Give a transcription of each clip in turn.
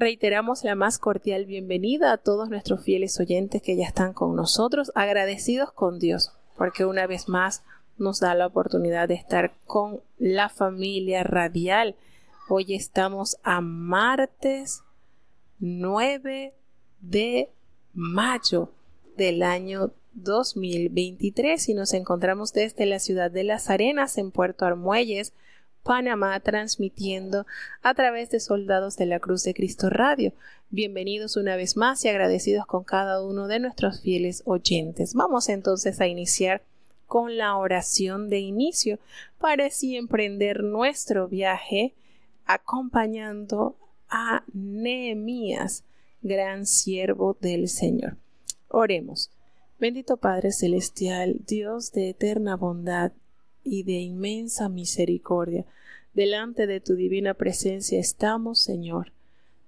Reiteramos la más cordial bienvenida a todos nuestros fieles oyentes que ya están con nosotros, agradecidos con Dios, porque una vez más nos da la oportunidad de estar con la familia radial. Hoy estamos a martes 9 de mayo del año 2023 y nos encontramos desde la ciudad de Las Arenas en Puerto Armuelles, Panamá, transmitiendo a través de Soldados de la Cruz de Cristo Radio. Bienvenidos una vez más y agradecidos con cada uno de nuestros fieles oyentes. Vamos entonces a iniciar con la oración de inicio para así emprender nuestro viaje acompañando a Nehemías, gran siervo del Señor. Oremos. Bendito Padre Celestial, Dios de eterna bondad y de inmensa misericordia, delante de tu divina presencia estamos, Señor.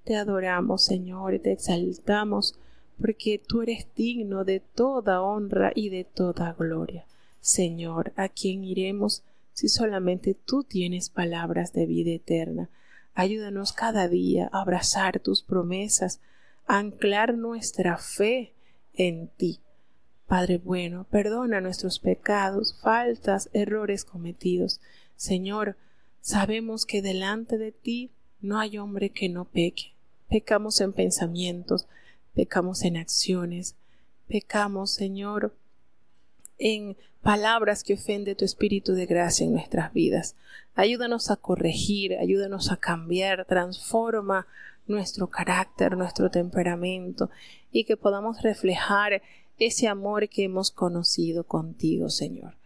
Te adoramos, Señor, y te exaltamos, porque tú eres digno de toda honra y de toda gloria. Señor, ¿a quién iremos si solamente tú tienes palabras de vida eterna? Ayúdanos cada día a abrazar tus promesas, a anclar nuestra fe en ti. Padre bueno, perdona nuestros pecados, faltas, errores cometidos. Señor, sabemos que delante de ti no hay hombre que no peque. Pecamos en pensamientos, pecamos en acciones, pecamos, Señor, en palabras que ofende tu espíritu de gracia en nuestras vidas. Ayúdanos a corregir, ayúdanos a cambiar, transforma nuestro carácter, nuestro temperamento y que podamos reflejar ese amor que hemos conocido contigo, Señor.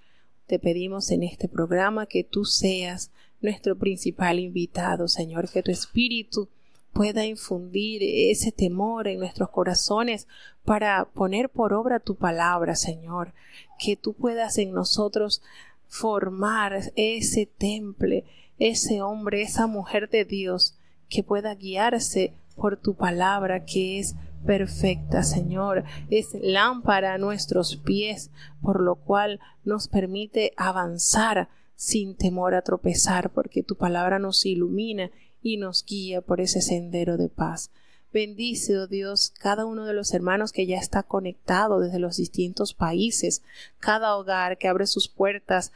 Te pedimos en este programa que tú seas nuestro principal invitado, Señor, que tu espíritu pueda infundir ese temor en nuestros corazones para poner por obra tu palabra, Señor, que tú puedas en nosotros formar ese temple, ese hombre, esa mujer de Dios que pueda guiarse por tu palabra que es perfecta, Señor, es lámpara a nuestros pies, por lo cual nos permite avanzar sin temor a tropezar, porque tu palabra nos ilumina y nos guía por ese sendero de paz. Bendice, oh Dios, cada uno de los hermanos que ya está conectado desde los distintos países, cada hogar que abre sus puertas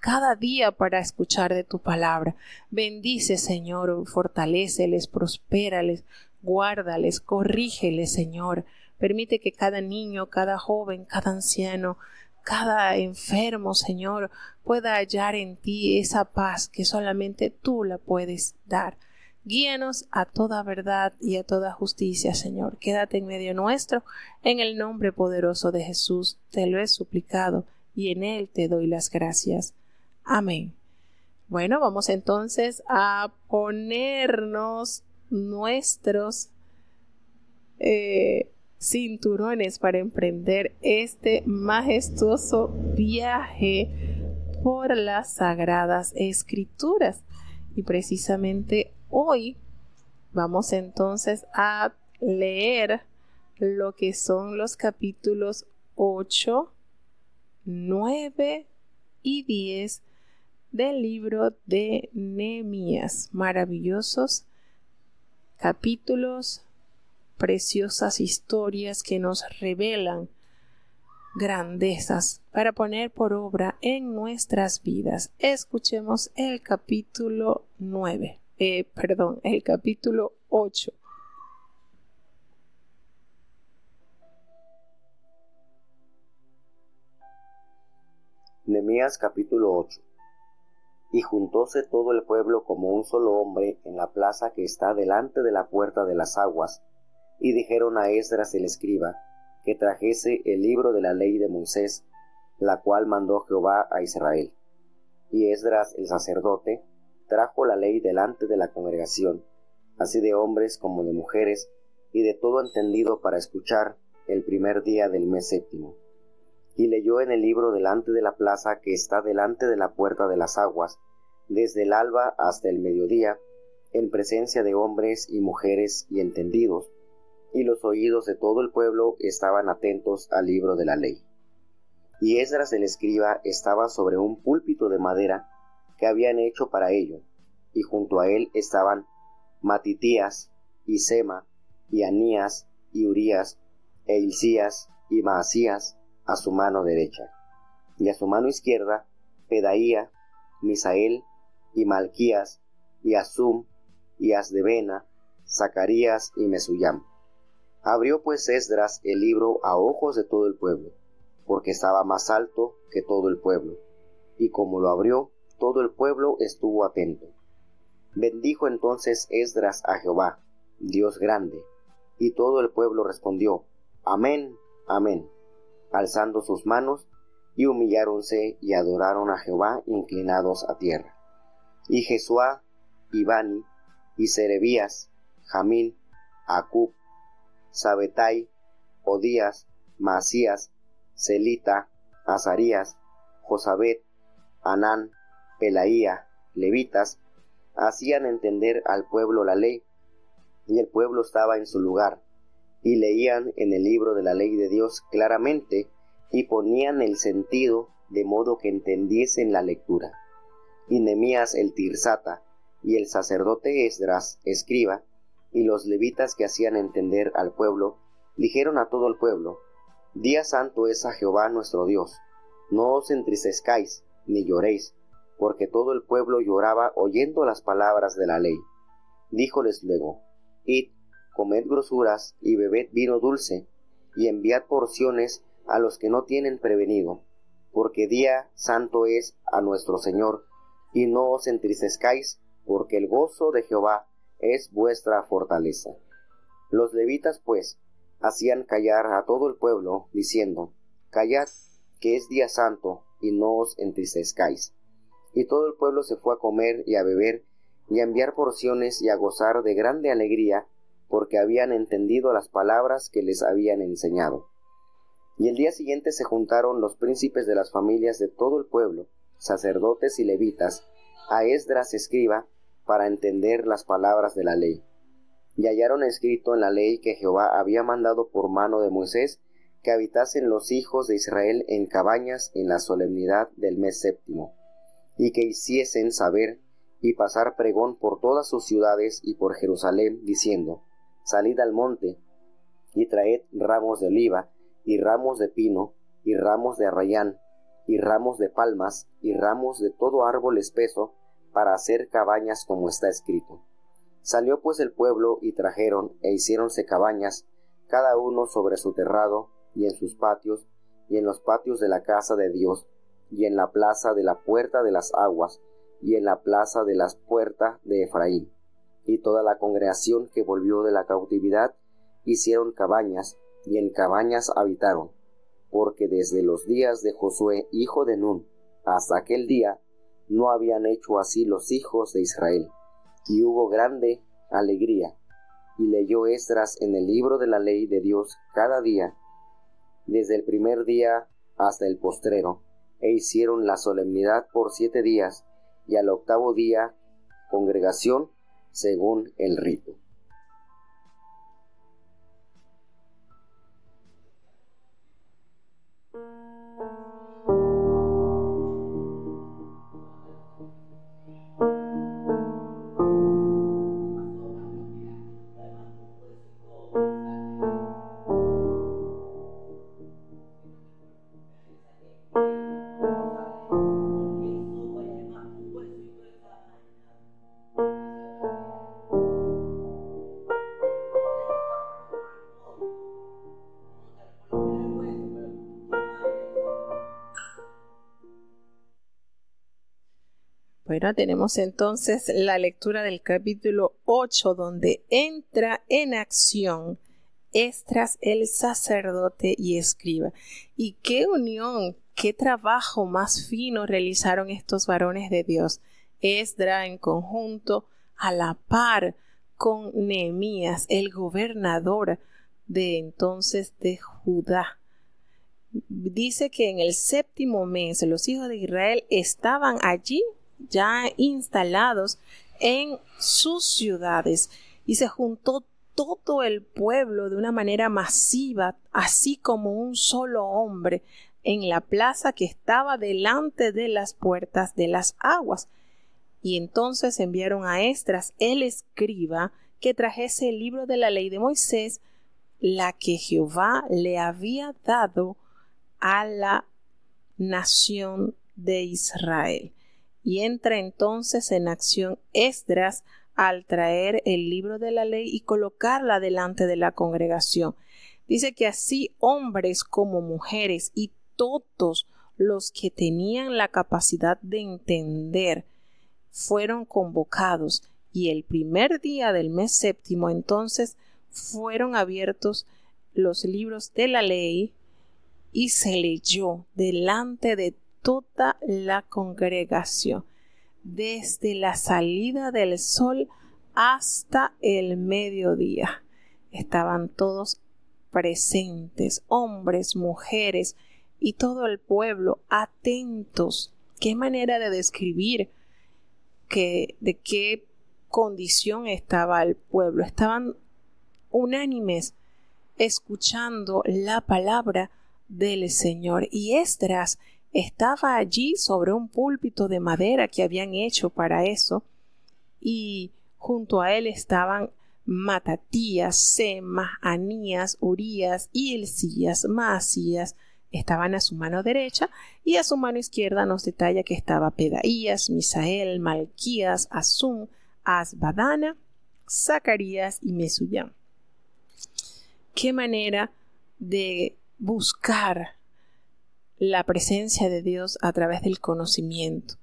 cada día para escuchar de tu palabra. Bendice, Señor, fortaléceles, prospérales, guárdales, corrígeles, Señor. Permite que cada niño, cada joven, cada anciano, cada enfermo, Señor, pueda hallar en ti esa paz que solamente tú la puedes dar. Guíanos a toda verdad y a toda justicia, Señor. Quédate en medio nuestro, en el nombre poderoso de Jesús. Te lo he suplicado y en él te doy las gracias. Amén. Bueno, vamos entonces a ponernos nuestros eh, cinturones para emprender este majestuoso viaje por las sagradas escrituras. Y precisamente Hoy vamos entonces a leer lo que son los capítulos 8, 9 y 10 del libro de Nehemías. Maravillosos capítulos, preciosas historias que nos revelan grandezas para poner por obra en nuestras vidas. Escuchemos el capítulo 9. Eh, perdón, el capítulo 8. Nemías capítulo 8 Y juntóse todo el pueblo como un solo hombre en la plaza que está delante de la puerta de las aguas, y dijeron a Esdras el escriba, que trajese el libro de la ley de Moisés, la cual mandó Jehová a Israel. Y Esdras el sacerdote trajo la ley delante de la congregación, así de hombres como de mujeres, y de todo entendido para escuchar el primer día del mes séptimo. Y leyó en el libro delante de la plaza que está delante de la puerta de las aguas, desde el alba hasta el mediodía, en presencia de hombres y mujeres y entendidos, y los oídos de todo el pueblo estaban atentos al libro de la ley. Y Esdras el escriba estaba sobre un púlpito de madera que habían hecho para ello, y junto a él estaban Matitías, y Sema, y Anías, y Urías, e Hilcías, y Maasías, a su mano derecha. Y a su mano izquierda, Pedaía, Misael, y Malquías, y Asum, y Asdebena, Zacarías y Mesuyam. Abrió pues Esdras el libro a ojos de todo el pueblo, porque estaba más alto que todo el pueblo. Y como lo abrió, todo el pueblo estuvo atento. Bendijo entonces Esdras a Jehová, Dios grande, y todo el pueblo respondió, Amén, amén, alzando sus manos, y humilláronse y adoraron a Jehová inclinados a tierra. Y Jesuá, y Bani, y Serebías, Jamín, Acub, Sabetai, Odías, Masías, Celita, Azarías, Josabet, Anán, Pelaía, levitas, hacían entender al pueblo la ley, y el pueblo estaba en su lugar, y leían en el libro de la ley de Dios claramente, y ponían el sentido de modo que entendiesen la lectura. Y Nemías el Tirsata, y el sacerdote Esdras, escriba, y los levitas que hacían entender al pueblo, dijeron a todo el pueblo, Día santo es a Jehová nuestro Dios, no os entristezcáis, ni lloréis, porque todo el pueblo lloraba oyendo las palabras de la ley. Díjoles luego, Id, comed grosuras y bebed vino dulce, y enviad porciones a los que no tienen prevenido, porque día santo es a nuestro Señor, y no os entristezcáis, porque el gozo de Jehová es vuestra fortaleza. Los levitas, pues, hacían callar a todo el pueblo, diciendo, Callad, que es día santo, y no os entristezcáis. Y todo el pueblo se fue a comer y a beber, y a enviar porciones y a gozar de grande alegría, porque habían entendido las palabras que les habían enseñado. Y el día siguiente se juntaron los príncipes de las familias de todo el pueblo, sacerdotes y levitas, a Esdras escriba, para entender las palabras de la ley. Y hallaron escrito en la ley que Jehová había mandado por mano de Moisés que habitasen los hijos de Israel en cabañas en la solemnidad del mes séptimo, y que hiciesen saber y pasar pregón por todas sus ciudades y por Jerusalén, diciendo, Salid al monte, y traed ramos de oliva, y ramos de pino, y ramos de arrayán, y ramos de palmas, y ramos de todo árbol espeso, para hacer cabañas como está escrito. Salió pues el pueblo y trajeron e hiciéronse cabañas, cada uno sobre su terrado, y en sus patios, y en los patios de la casa de Dios, y en la plaza de la puerta de las aguas, y en la plaza de las puertas de Efraín. Y toda la congregación que volvió de la cautividad hicieron cabañas, y en cabañas habitaron, porque desde los días de Josué, hijo de Nun, hasta aquel día, no habían hecho así los hijos de Israel. Y hubo grande alegría. Y leyó Esdras en el libro de la ley de Dios cada día, desde el primer día hasta el postrero, e hicieron la solemnidad por siete días, y al octavo día congregación según el rito. Tenemos entonces la lectura del capítulo 8 donde entra en acción Estras el sacerdote y escriba. Y qué unión, qué trabajo más fino realizaron estos varones de Dios. Esdra en conjunto a la par con Nehemías, el gobernador de entonces de Judá. Dice que en el séptimo mes los hijos de Israel estaban allí ya instalados en sus ciudades y se juntó todo el pueblo de una manera masiva, así como un solo hombre, en la plaza que estaba delante de las puertas de las aguas. Y entonces enviaron a Estras, el escriba, que trajese el libro de la ley de Moisés, la que Jehová le había dado a la nación de Israel. Y entra entonces en acción Esdras al traer el libro de la ley y colocarla delante de la congregación. Dice que así hombres como mujeres y todos los que tenían la capacidad de entender fueron convocados y el primer día del mes séptimo entonces fueron abiertos los libros de la ley y se leyó delante de toda la congregación desde la salida del sol hasta el mediodía. Estaban todos presentes, hombres, mujeres y todo el pueblo atentos. Qué manera de describir que, de qué condición estaba el pueblo. Estaban unánimes escuchando la palabra del Señor. Y Esdras estaba allí sobre un púlpito de madera que habían hecho para eso, y junto a él estaban Matatías, Semas, Anías, Urías, Ilcías, Masías, estaban a su mano derecha, y a su mano izquierda nos detalla que estaba Pedaías, Misael, Malquías, Asum, Asbadana, Zacarías y Mesuyam. Qué manera de buscar la presencia de Dios a través del conocimiento.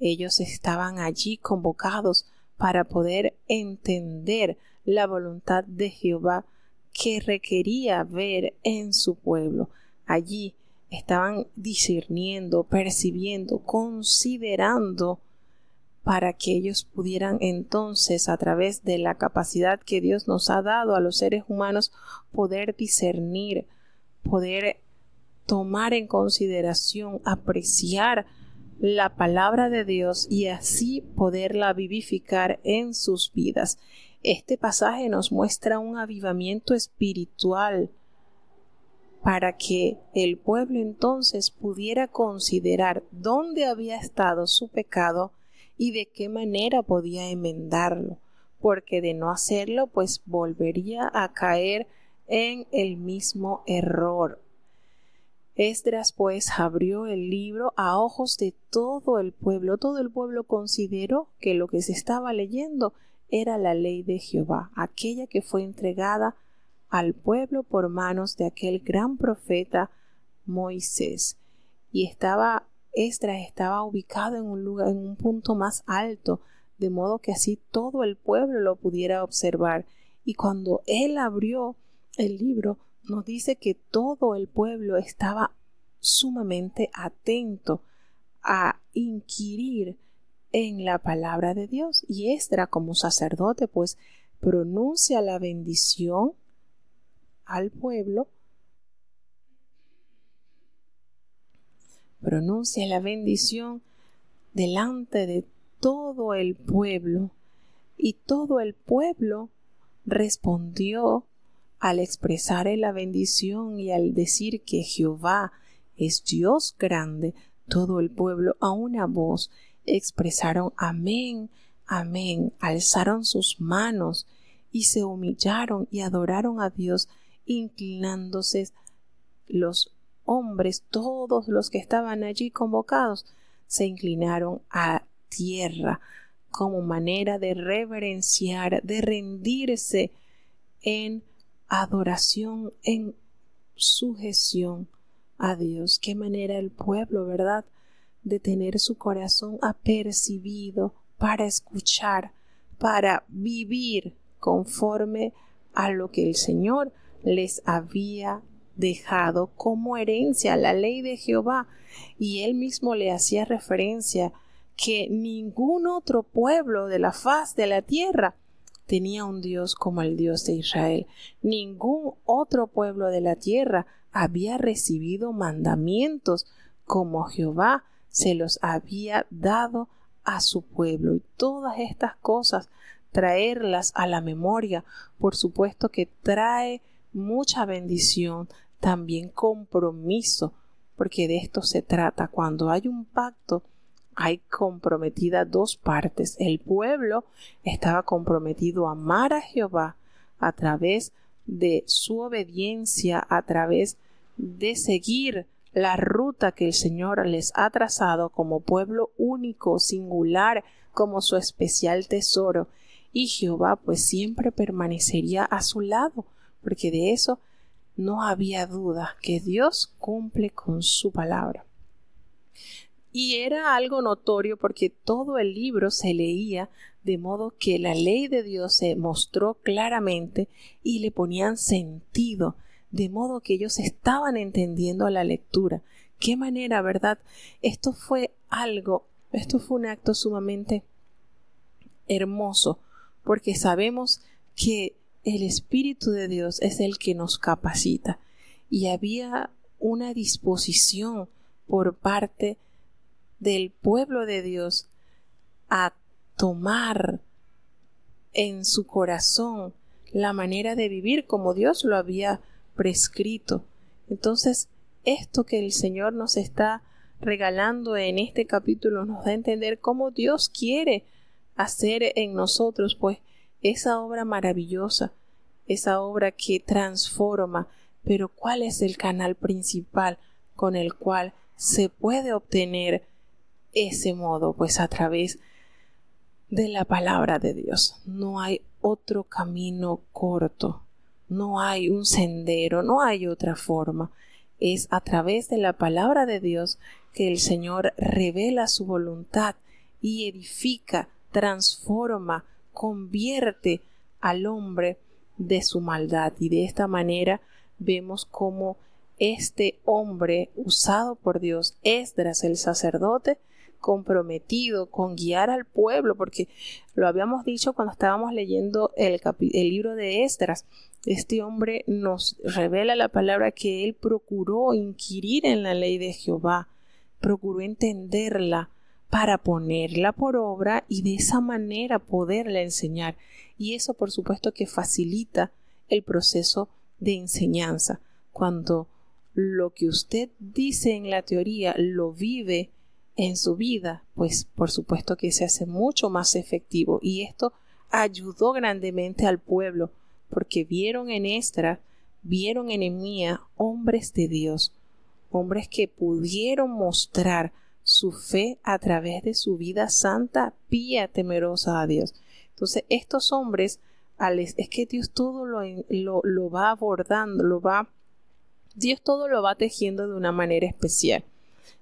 Ellos estaban allí convocados para poder entender la voluntad de Jehová que requería ver en su pueblo. Allí estaban discerniendo, percibiendo, considerando para que ellos pudieran entonces, a través de la capacidad que Dios nos ha dado a los seres humanos, poder discernir, poder tomar en consideración, apreciar la palabra de Dios y así poderla vivificar en sus vidas. Este pasaje nos muestra un avivamiento espiritual para que el pueblo entonces pudiera considerar dónde había estado su pecado y de qué manera podía enmendarlo, porque de no hacerlo pues volvería a caer en el mismo error. Esdras pues abrió el libro a ojos de todo el pueblo. Todo el pueblo consideró que lo que se estaba leyendo era la ley de Jehová, aquella que fue entregada al pueblo por manos de aquel gran profeta Moisés. Y estaba Esdras estaba ubicado en un lugar en un punto más alto, de modo que así todo el pueblo lo pudiera observar. Y cuando él abrió el libro, nos dice que todo el pueblo estaba sumamente atento a inquirir en la palabra de Dios. Y Esdra como sacerdote pues pronuncia la bendición al pueblo pronuncia la bendición delante de todo el pueblo. Y todo el pueblo respondió al expresar la bendición y al decir que Jehová es Dios grande, todo el pueblo a una voz expresaron amén, amén, alzaron sus manos y se humillaron y adoraron a Dios, inclinándose los hombres, todos los que estaban allí convocados, se inclinaron a tierra como manera de reverenciar, de rendirse en adoración, en sujeción a Dios. Qué manera el pueblo, ¿verdad? De tener su corazón apercibido para escuchar, para vivir conforme a lo que el Señor les había dejado como herencia la ley de Jehová. Y él mismo le hacía referencia que ningún otro pueblo de la faz de la tierra tenía un Dios como el Dios de Israel. Ningún otro pueblo de la tierra había recibido mandamientos como Jehová se los había dado a su pueblo. Y todas estas cosas, traerlas a la memoria, por supuesto que trae mucha bendición, también compromiso, porque de esto se trata. Cuando hay un pacto, hay comprometida dos partes. El pueblo estaba comprometido a amar a Jehová a través de su obediencia, a través de seguir la ruta que el Señor les ha trazado como pueblo único, singular, como su especial tesoro. Y Jehová pues siempre permanecería a su lado, porque de eso no había duda que Dios cumple con su palabra. Y era algo notorio porque todo el libro se leía de modo que la ley de Dios se mostró claramente y le ponían sentido, de modo que ellos estaban entendiendo la lectura. Qué manera, ¿verdad? Esto fue algo, esto fue un acto sumamente hermoso, porque sabemos que el Espíritu de Dios es el que nos capacita y había una disposición por parte del pueblo de Dios a tomar en su corazón la manera de vivir como Dios lo había prescrito. Entonces, esto que el Señor nos está regalando en este capítulo nos da a entender cómo Dios quiere hacer en nosotros, pues, esa obra maravillosa, esa obra que transforma, pero ¿cuál es el canal principal con el cual se puede obtener ese modo? Pues a través de la palabra de Dios. No hay otro camino corto, no hay un sendero, no hay otra forma. Es a través de la palabra de Dios que el Señor revela su voluntad y edifica, transforma, convierte al hombre de su maldad y de esta manera vemos cómo este hombre usado por Dios, Esdras el sacerdote, comprometido con guiar al pueblo, porque lo habíamos dicho cuando estábamos leyendo el, libro de Esdras. Este hombre nos revela la palabra que él procuró inquirir en la ley de Jehová, procuró entenderla, para ponerla por obra y de esa manera poderla enseñar. Y eso por supuesto que facilita el proceso de enseñanza. Cuando lo que usted dice en la teoría lo vive en su vida, pues por supuesto que se hace mucho más efectivo. Y esto ayudó grandemente al pueblo, porque vieron en Estra, vieron en Emía hombres de Dios, hombres que pudieron mostrar su fe a través de su vida santa, pía, temerosa a Dios. Entonces, estos hombres, es que Dios todo lo, lo, lo va abordando, lo va, Dios todo lo va tejiendo de una manera especial.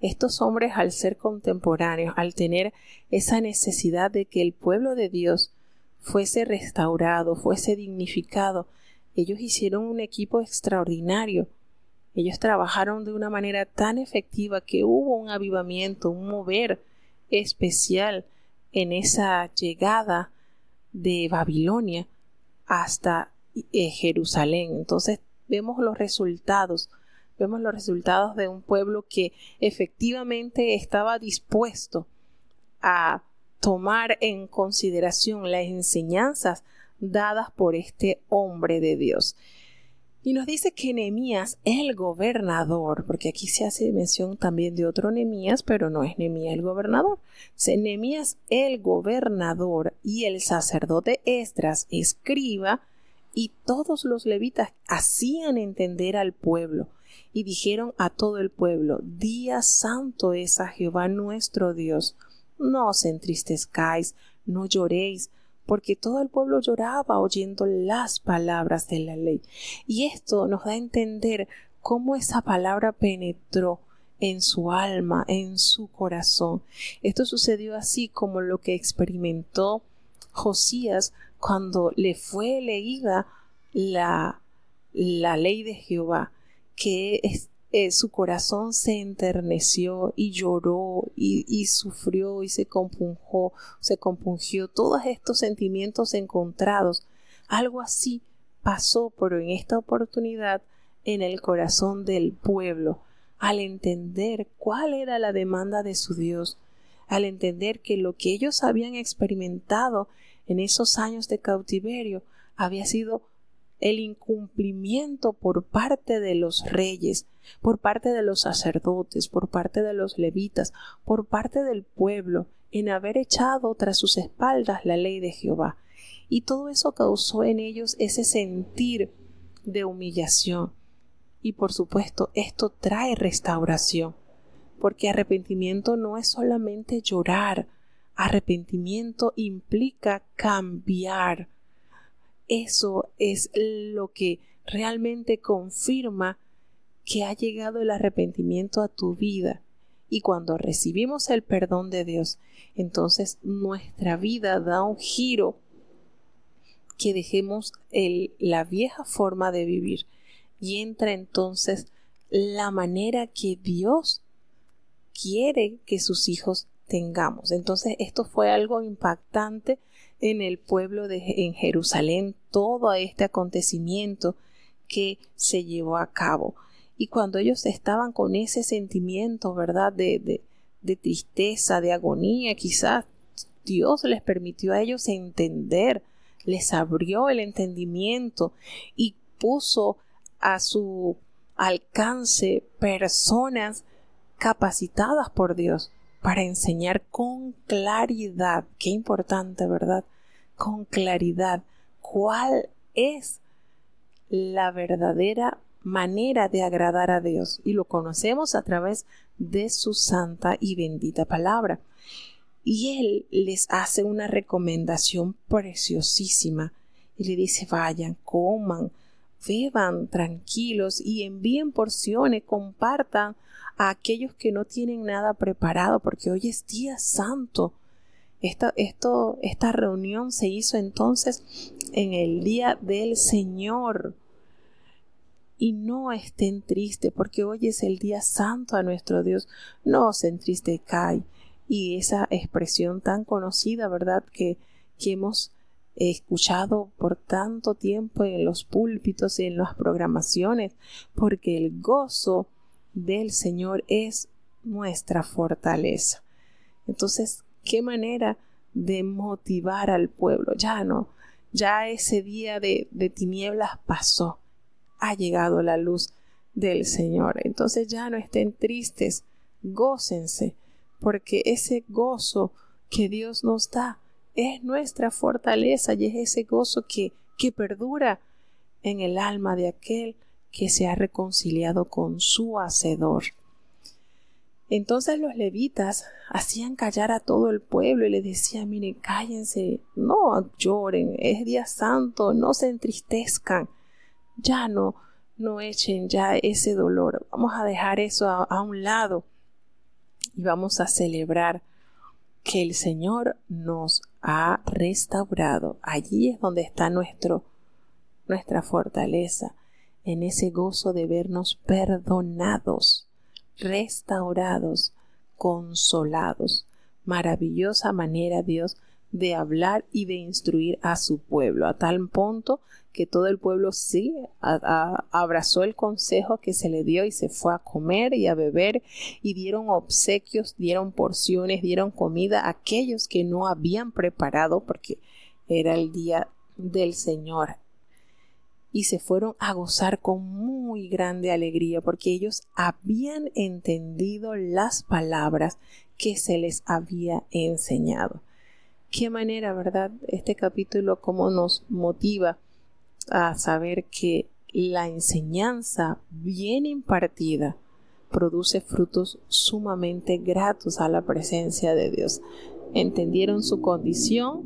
Estos hombres, al ser contemporáneos, al tener esa necesidad de que el pueblo de Dios fuese restaurado, fuese dignificado, ellos hicieron un equipo extraordinario ellos trabajaron de una manera tan efectiva que hubo un avivamiento, un mover especial en esa llegada de Babilonia hasta eh, Jerusalén. Entonces vemos los resultados, vemos los resultados de un pueblo que efectivamente estaba dispuesto a tomar en consideración las enseñanzas dadas por este hombre de Dios. Y nos dice que Nehemías, el gobernador, porque aquí se hace mención también de otro Nehemías, pero no es Nehemías el gobernador. Nehemías el gobernador y el sacerdote Esdras escriba y todos los levitas hacían entender al pueblo y dijeron a todo el pueblo, Día santo es a Jehová nuestro Dios. No os entristezcáis, no lloréis, porque todo el pueblo lloraba oyendo las palabras de la ley. Y esto nos da a entender cómo esa palabra penetró en su alma, en su corazón. Esto sucedió así como lo que experimentó Josías cuando le fue leída la, la ley de Jehová, que eh, su corazón se enterneció y lloró y, sufrió y se compungió, se compungió, todos estos sentimientos encontrados. Algo así pasó, pero en esta oportunidad en el corazón del pueblo, al entender cuál era la demanda de su Dios, al entender que lo que ellos habían experimentado en esos años de cautiverio había sido el incumplimiento por parte de los reyes, por parte de los sacerdotes, por parte de los levitas, por parte del pueblo, en haber echado tras sus espaldas la ley de Jehová. Y todo eso causó en ellos ese sentir de humillación. Y por supuesto, esto trae restauración, porque arrepentimiento no es solamente llorar, arrepentimiento implica cambiar. Eso es lo que realmente confirma que ha llegado el arrepentimiento a tu vida. Y cuando recibimos el perdón de Dios, entonces nuestra vida da un giro que dejemos el, la vieja forma de vivir y entra entonces la manera que Dios quiere que sus hijos tengamos. Entonces esto fue algo impactante en el pueblo de en Jerusalén, todo este acontecimiento que se llevó a cabo. Y cuando ellos estaban con ese sentimiento, ¿verdad? De, de, de tristeza, de agonía, quizás Dios les permitió a ellos entender, les abrió el entendimiento y puso a su alcance personas capacitadas por Dios para enseñar con claridad, qué importante, ¿verdad? Con claridad cuál es la verdadera manera de agradar a Dios y lo conocemos a través de su santa y bendita palabra. Y Él les hace una recomendación preciosísima y le dice vayan, coman, beban tranquilos y envíen porciones, compartan a aquellos que no tienen nada preparado, porque hoy es día santo. Esta, esto, esta reunión se hizo entonces en el día del Señor. Y no estén tristes, porque hoy es el día santo a nuestro Dios. No se entristezcáis. Y esa expresión tan conocida, ¿verdad? Que, que hemos escuchado por tanto tiempo en los púlpitos y en las programaciones, porque el gozo del Señor es nuestra fortaleza. Entonces, ¿qué manera de motivar al pueblo? Ya no, ya ese día de, de tinieblas pasó, ha llegado la luz del Señor. Entonces ya no estén tristes, gócense, porque ese gozo que Dios nos da es nuestra fortaleza y es ese gozo que, que perdura en el alma de aquel que se ha reconciliado con su Hacedor. Entonces los levitas hacían callar a todo el pueblo y le decían, miren, cállense, no lloren, es día santo, no se entristezcan, ya no, no echen ya ese dolor, vamos a dejar eso a, a un lado y vamos a celebrar que el Señor nos ha restaurado. Allí es donde está nuestro, nuestra fortaleza en ese gozo de vernos perdonados, restaurados, consolados. Maravillosa manera, Dios, de hablar y de instruir a su pueblo, a tal punto que todo el pueblo sí abrazó el consejo que se le dio y se fue a comer y a beber y dieron obsequios, dieron porciones, dieron comida a aquellos que no habían preparado porque era el día del Señor y se fueron a gozar con muy grande alegría porque ellos habían entendido las palabras que se les había enseñado. Qué manera, ¿verdad? Este capítulo cómo nos motiva a saber que la enseñanza bien impartida produce frutos sumamente gratos a la presencia de Dios. Entendieron su condición,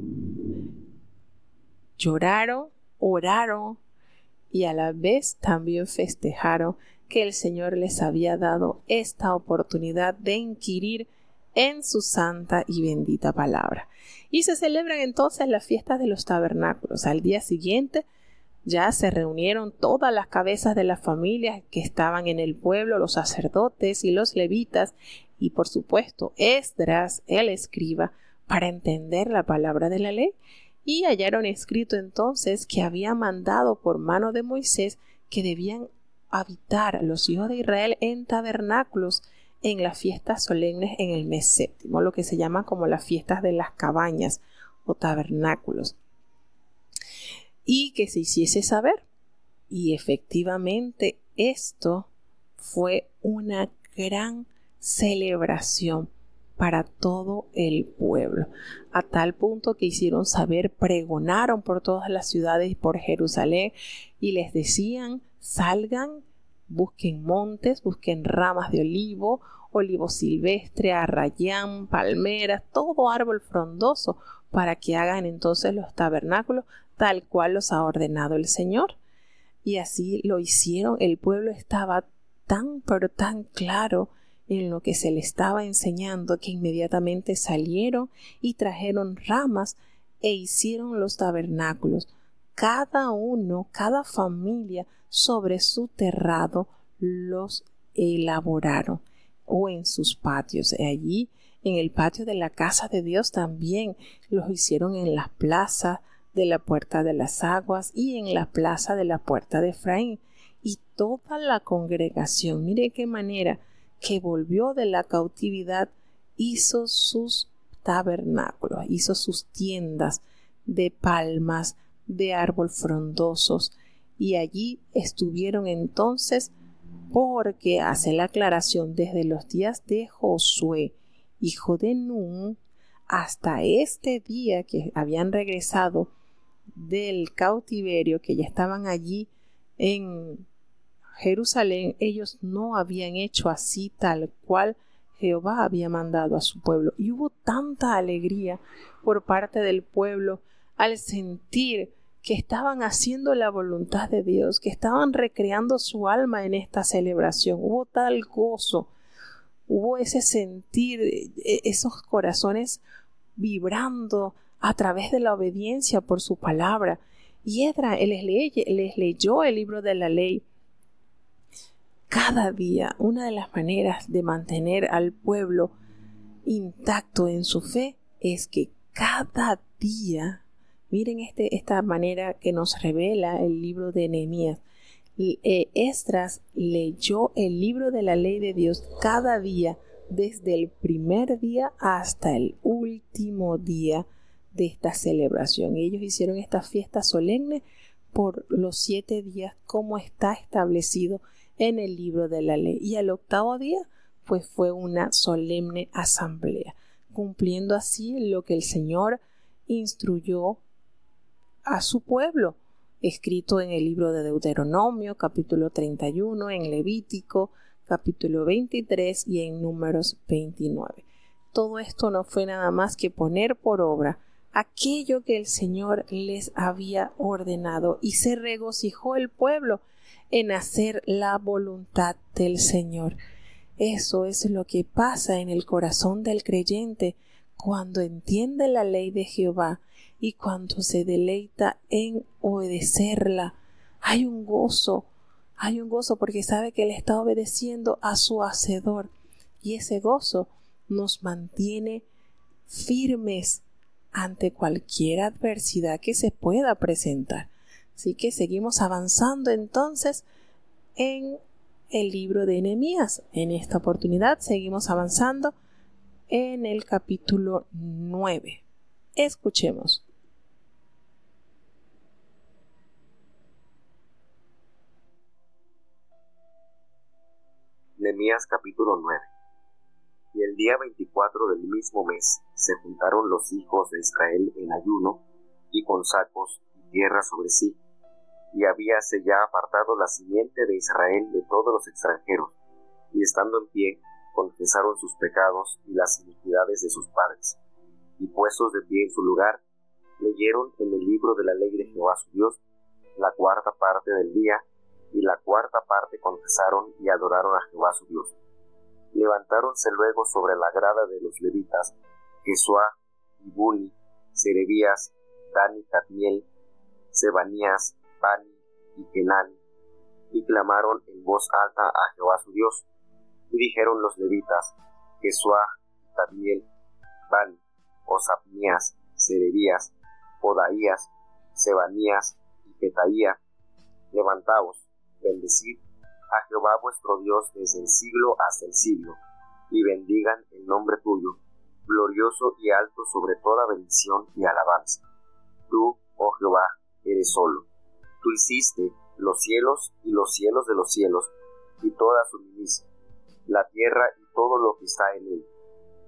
lloraron, oraron, y a la vez también festejaron que el Señor les había dado esta oportunidad de inquirir en su santa y bendita palabra. Y se celebran entonces las fiestas de los tabernáculos. Al día siguiente ya se reunieron todas las cabezas de las familias que estaban en el pueblo, los sacerdotes y los levitas, y por supuesto Esdras, el escriba, para entender la palabra de la ley y hallaron escrito entonces que había mandado por mano de Moisés que debían habitar los hijos de Israel en tabernáculos en las fiestas solemnes en el mes séptimo, lo que se llama como las fiestas de las cabañas o tabernáculos. Y que se hiciese saber Y efectivamente esto fue una gran celebración para todo el pueblo, a tal punto que hicieron saber, pregonaron por todas las ciudades y por Jerusalén y les decían, salgan, busquen montes, busquen ramas de olivo, olivo silvestre, arrayán, palmeras, todo árbol frondoso, para que hagan entonces los tabernáculos tal cual los ha ordenado el Señor. Y así lo hicieron, el pueblo estaba tan pero tan claro en lo que se le estaba enseñando que inmediatamente salieron y trajeron ramas e hicieron los tabernáculos, cada uno, cada familia sobre su terrado los elaboraron o en sus patios. Allí, en el patio de la casa de Dios también los hicieron en las plazas de la puerta de las aguas y en la plaza de la puerta de Efraín. Y toda la congregación, mire qué manera, que volvió de la cautividad, hizo sus tabernáculos, hizo sus tiendas de palmas, de árbol frondosos, y allí estuvieron entonces porque hace la aclaración desde los días de Josué, hijo de Nun, hasta este día que habían regresado del cautiverio, que ya estaban allí en Jerusalén, ellos no habían hecho así tal cual Jehová había mandado a su pueblo. Y hubo tanta alegría por parte del pueblo al sentir que estaban haciendo la voluntad de Dios, que estaban recreando su alma en esta celebración. Hubo tal gozo, hubo ese sentir, e, esos corazones vibrando a través de la obediencia por su palabra. Y Edra les, les leyó el libro de la ley cada día una de las maneras de mantener al pueblo intacto en su fe es que cada día, miren este, esta manera que nos revela el libro de Nehemías, eh, Estras leyó el libro de la ley de Dios cada día, desde el primer día hasta el último día de esta celebración. Ellos hicieron esta fiesta solemne por los siete días como está establecido en el libro de la ley. Y al octavo día, pues fue una solemne asamblea, cumpliendo así lo que el Señor instruyó a su pueblo, escrito en el libro de Deuteronomio, capítulo 31, en Levítico, capítulo 23 y en números 29. Todo esto no fue nada más que poner por obra aquello que el Señor les había ordenado y se regocijó el pueblo en hacer la voluntad del Señor. Eso es lo que pasa en el corazón del creyente cuando entiende la ley de Jehová y cuando se deleita en obedecerla. Hay un gozo, hay un gozo porque sabe que él está obedeciendo a su Hacedor y ese gozo nos mantiene firmes ante cualquier adversidad que se pueda presentar. Así que seguimos avanzando entonces en el libro de Nehemías. En esta oportunidad seguimos avanzando en el capítulo 9. Escuchemos. Nehemías capítulo 9. Y el día 24 del mismo mes se juntaron los hijos de Israel en ayuno y con sacos y tierra sobre sí y habíase ya apartado la simiente de Israel de todos los extranjeros, y estando en pie, confesaron sus pecados y las iniquidades de sus padres, y puestos de pie en su lugar, leyeron en el libro de la ley de Jehová su Dios la cuarta parte del día, y la cuarta parte confesaron y adoraron a Jehová su Dios. Levantáronse luego sobre la grada de los levitas, Jesuá, Ibuni, Serebías, Dani, Cadmiel, Sebanías, Bani y Kenani, y clamaron en voz alta a Jehová su Dios. Y dijeron los levitas, Jesuá, Tadiel, Bani, Osapnías, Serebías, Odaías, Sebanías y Petaía, levantaos, bendecid a Jehová vuestro Dios desde el siglo hasta el siglo, y bendigan el nombre tuyo, glorioso y alto sobre toda bendición y alabanza. Tú, oh Jehová, eres solo tú hiciste los cielos y los cielos de los cielos, y toda su milicia, la tierra y todo lo que está en él,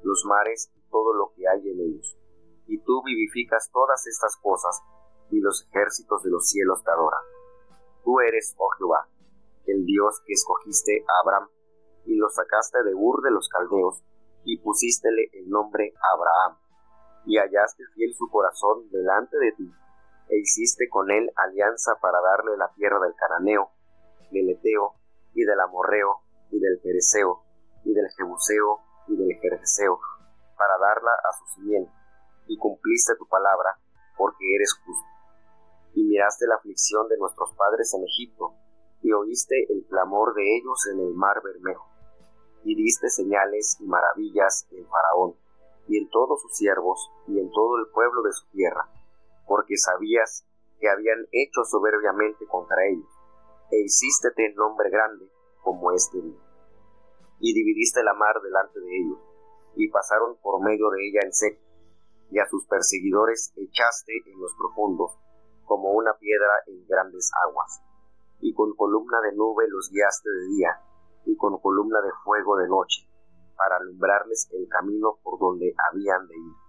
los mares y todo lo que hay en ellos. Y tú vivificas todas estas cosas, y los ejércitos de los cielos te adoran. Tú eres, oh Jehová, el Dios que escogiste a Abraham, y lo sacaste de Ur de los Caldeos, y pusístele el nombre Abraham, y hallaste fiel su corazón delante de ti, e hiciste con él alianza para darle la tierra del Cananeo, del Eteo, y del Amorreo, y del Pereceo, y del Jebuseo, y del Jerjeseo, para darla a su simiente, y cumpliste tu palabra, porque eres justo. Y miraste la aflicción de nuestros padres en Egipto, y oíste el clamor de ellos en el mar Bermejo, y diste señales y maravillas en Faraón, y en todos sus siervos, y en todo el pueblo de su tierra, porque sabías que habían hecho soberbiamente contra ellos, e hicístete en nombre grande como este día. Y dividiste la mar delante de ellos, y pasaron por medio de ella en seco, y a sus perseguidores echaste en los profundos, como una piedra en grandes aguas, y con columna de nube los guiaste de día, y con columna de fuego de noche, para alumbrarles el camino por donde habían de ir.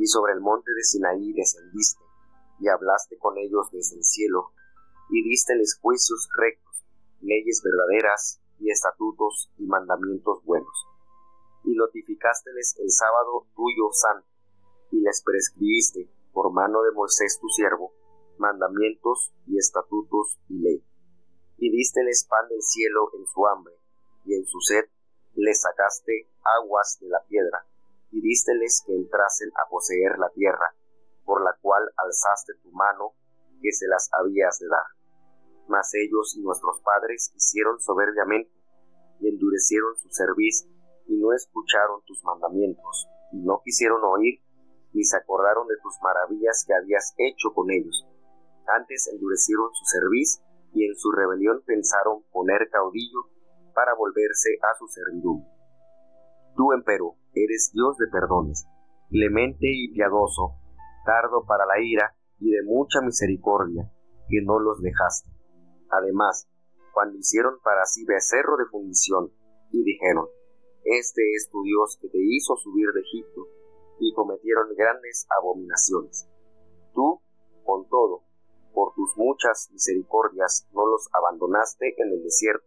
Y sobre el monte de Sinaí descendiste, y hablaste con ellos desde el cielo, y dísteles juicios rectos, leyes verdaderas, y estatutos y mandamientos buenos. Y notificásteles el sábado tuyo santo, y les prescribiste, por mano de Moisés tu siervo, mandamientos y estatutos y ley. Y dísteles pan del cielo en su hambre, y en su sed les sacaste aguas de la piedra, dísteles que entrasen a poseer la tierra, por la cual alzaste tu mano, que se las habías de dar. Mas ellos y nuestros padres hicieron soberbiamente, y endurecieron su cerviz, y no escucharon tus mandamientos, y no quisieron oír, ni se acordaron de tus maravillas que habías hecho con ellos. Antes endurecieron su cerviz, y en su rebelión pensaron poner caudillo para volverse a su servidumbre. Tú, empero, eres Dios de perdones, clemente y piadoso, tardo para la ira y de mucha misericordia, que no los dejaste. Además, cuando hicieron para sí becerro de fundición, y dijeron, Este es tu Dios que te hizo subir de Egipto, y cometieron grandes abominaciones. Tú, con todo, por tus muchas misericordias no los abandonaste en el desierto,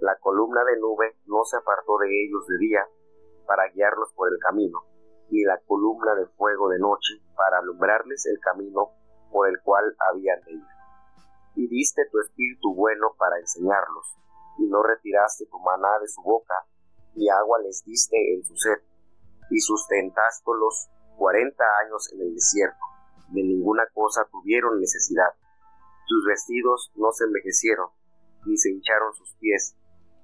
la columna de nube no se apartó de ellos de día para guiarlos por el camino, ni la columna de fuego de noche para alumbrarles el camino por el cual habían de ir. Y diste tu espíritu bueno para enseñarlos, y no retiraste tu maná de su boca, y agua les diste en su sed, y sustentástolos cuarenta años en el desierto, de ninguna cosa tuvieron necesidad. Sus vestidos no se envejecieron, ni se hincharon sus pies,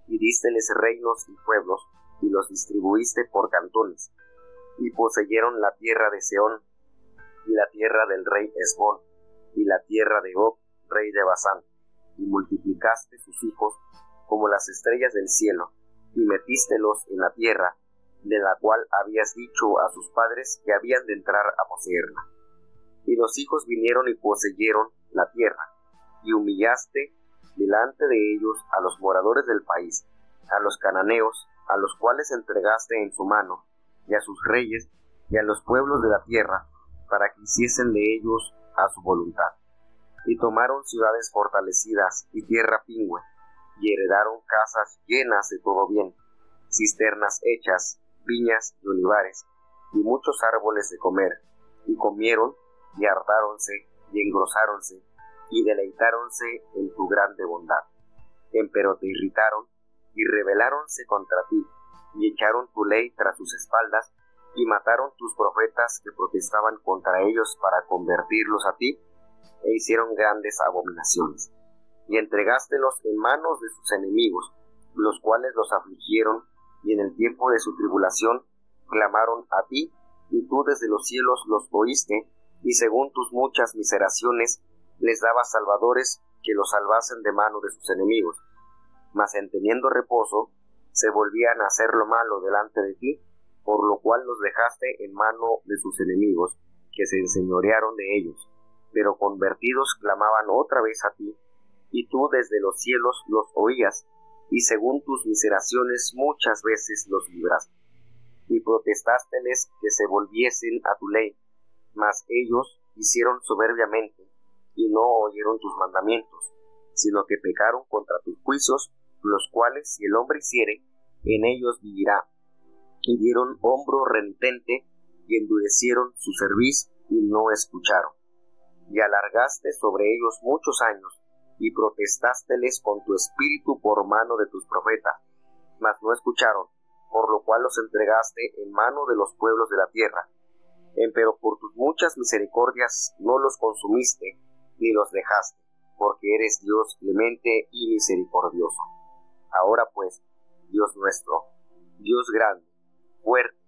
y dísteles reinos y pueblos, y los distribuiste por cantones, y poseyeron la tierra de Seón, y la tierra del rey Esbón, y la tierra de Og, rey de Basán, y multiplicaste sus hijos como las estrellas del cielo, y metístelos en la tierra, de la cual habías dicho a sus padres que habían de entrar a poseerla. Y los hijos vinieron y poseyeron la tierra, y humillaste delante de ellos a los moradores del país, a los cananeos, a los cuales entregaste en su mano, y a sus reyes, y a los pueblos de la tierra, para que hiciesen de ellos a su voluntad. Y tomaron ciudades fortalecidas y tierra pingüe, y heredaron casas llenas de todo bien, cisternas hechas, viñas y olivares, y muchos árboles de comer, y comieron, y hartáronse, y engrosáronse, y deleitáronse en tu grande bondad. Empero te irritaron y rebeláronse contra ti, y echaron tu ley tras sus espaldas, y mataron tus profetas que protestaban contra ellos para convertirlos a ti, e hicieron grandes abominaciones. Y entregástelos en manos de sus enemigos, los cuales los afligieron, y en el tiempo de su tribulación clamaron a ti, y tú desde los cielos los oíste, y según tus muchas miseraciones les daba salvadores que los salvasen de mano de sus enemigos. Mas en teniendo reposo, se volvían a hacer lo malo delante de ti, por lo cual los dejaste en mano de sus enemigos, que se enseñorearon de ellos. Pero convertidos clamaban otra vez a ti, y tú desde los cielos los oías, y según tus miseraciones muchas veces los libraste. Y protestásteles que se volviesen a tu ley, mas ellos hicieron soberbiamente, y no oyeron tus mandamientos, sino que pecaron contra tus juicios, los cuales si el hombre hiciere, en ellos vivirá. Y dieron hombro renitente, y endurecieron su cerviz, y no escucharon. Y alargaste sobre ellos muchos años, y protestásteles con tu espíritu por mano de tus profetas, mas no escucharon, por lo cual los entregaste en mano de los pueblos de la tierra. Empero por tus muchas misericordias no los consumiste, ni los dejaste, porque eres Dios clemente y misericordioso. Ahora pues, Dios nuestro, Dios grande, fuerte,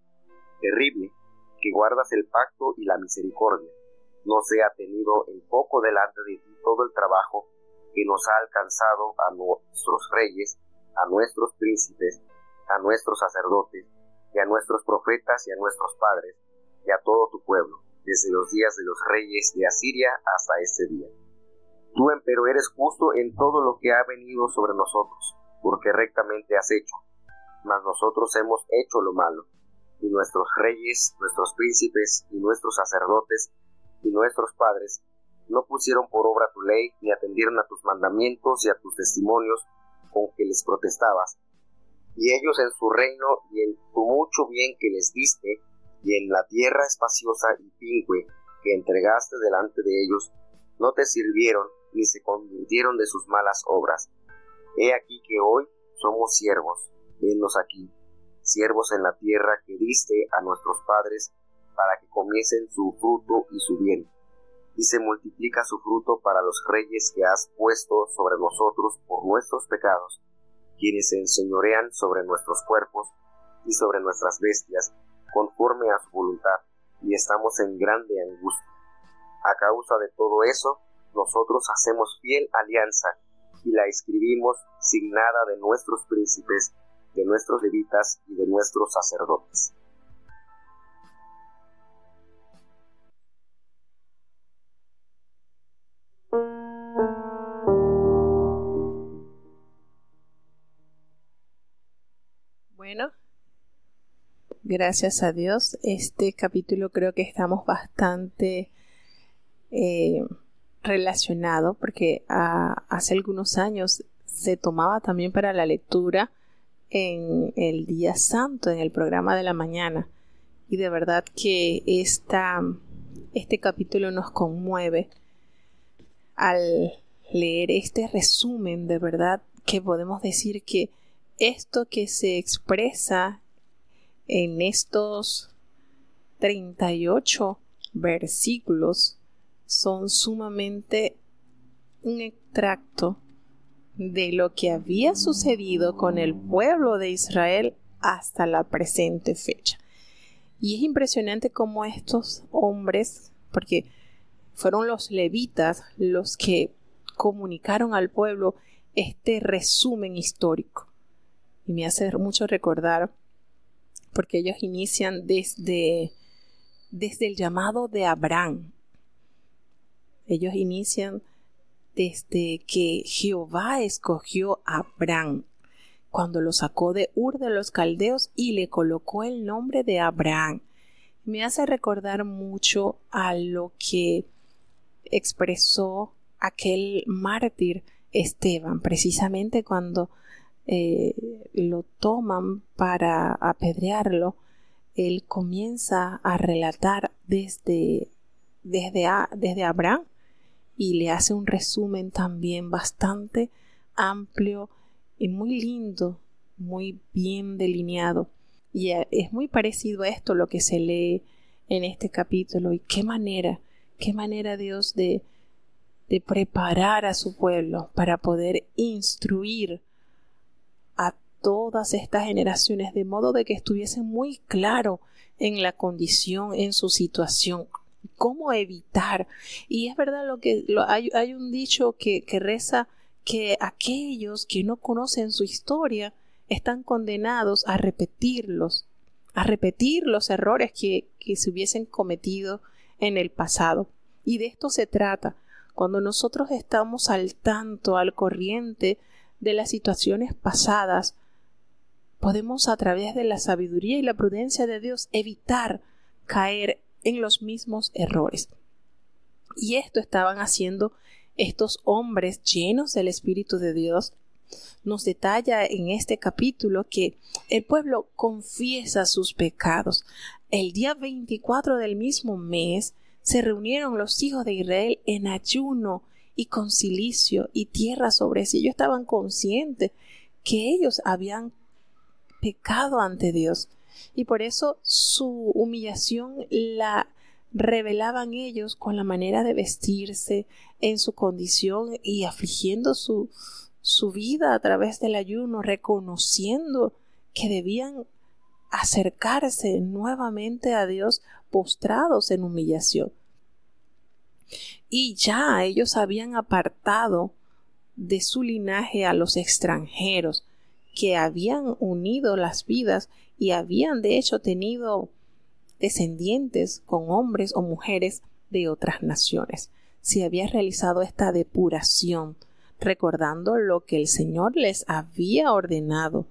terrible, que guardas el pacto y la misericordia, no sea tenido en poco delante de ti todo el trabajo que nos ha alcanzado a nuestros reyes, a nuestros príncipes, a nuestros sacerdotes, y a nuestros profetas y a nuestros padres, y a todo tu pueblo, desde los días de los reyes de Asiria hasta este día. Tú, empero, eres justo en todo lo que ha venido sobre nosotros, porque rectamente has hecho, mas nosotros hemos hecho lo malo, y nuestros reyes, nuestros príncipes, y nuestros sacerdotes, y nuestros padres, no pusieron por obra tu ley, ni atendieron a tus mandamientos y a tus testimonios con que les protestabas. Y ellos en su reino y en tu mucho bien que les diste, y en la tierra espaciosa y pingüe que entregaste delante de ellos, no te sirvieron ni se convirtieron de sus malas obras. He aquí que hoy somos siervos, vennos aquí, siervos en la tierra que diste a nuestros padres para que comiesen su fruto y su bien. Y se multiplica su fruto para los reyes que has puesto sobre nosotros por nuestros pecados, quienes se enseñorean sobre nuestros cuerpos y sobre nuestras bestias, conforme a su voluntad, y estamos en grande angustia. A causa de todo eso, nosotros hacemos fiel alianza y la escribimos signada de nuestros príncipes, de nuestros levitas y de nuestros sacerdotes. Bueno, gracias a Dios, este capítulo creo que estamos bastante eh, relacionado porque ah, hace algunos años se tomaba también para la lectura en el día santo, en el programa de la mañana. Y de verdad que esta, este capítulo nos conmueve al leer este resumen, de verdad que podemos decir que esto que se expresa en estos 38 versículos son sumamente un extracto de lo que había sucedido con el pueblo de Israel hasta la presente fecha. Y es impresionante cómo estos hombres, porque fueron los levitas los que comunicaron al pueblo este resumen histórico. Y me hace mucho recordar, porque ellos inician desde, desde el llamado de Abraham, ellos inician desde que Jehová escogió a Abraham, cuando lo sacó de Ur de los Caldeos y le colocó el nombre de Abraham. Me hace recordar mucho a lo que expresó aquel mártir Esteban, precisamente cuando eh, lo toman para apedrearlo, él comienza a relatar desde, desde, desde Abraham y le hace un resumen también bastante amplio y muy lindo, muy bien delineado. Y es muy parecido a esto lo que se lee en este capítulo. Y qué manera, qué manera Dios de, de preparar a su pueblo para poder instruir a todas estas generaciones de modo de que estuviesen muy claro en la condición, en su situación cómo evitar. Y es verdad lo que hay, hay, un dicho que, que reza que aquellos que no conocen su historia están condenados a repetirlos, a repetir los errores que, que se hubiesen cometido en el pasado. Y de esto se trata, Cuando nosotros estamos al tanto, al corriente de las situaciones pasadas, podemos a través de la sabiduría y la prudencia de Dios evitar caer en los mismos errores. Y esto estaban haciendo estos hombres llenos del Espíritu de Dios. Nos detalla en este capítulo que el pueblo confiesa sus pecados. El día 24 del mismo mes se reunieron los hijos de Israel en ayuno y concilicio y tierra sobre sí. Ellos estaban conscientes que ellos habían pecado ante Dios y por eso su humillación la revelaban ellos con la manera de vestirse en su condición y afligiendo su, su vida a través del ayuno, reconociendo que debían acercarse nuevamente a Dios postrados en humillación. Y ya ellos habían apartado de su linaje a los extranjeros que habían unido las vidas y habían de hecho tenido descendientes con hombres o mujeres de otras naciones. Se había realizado esta depuración, recordando lo que el Señor les había ordenado,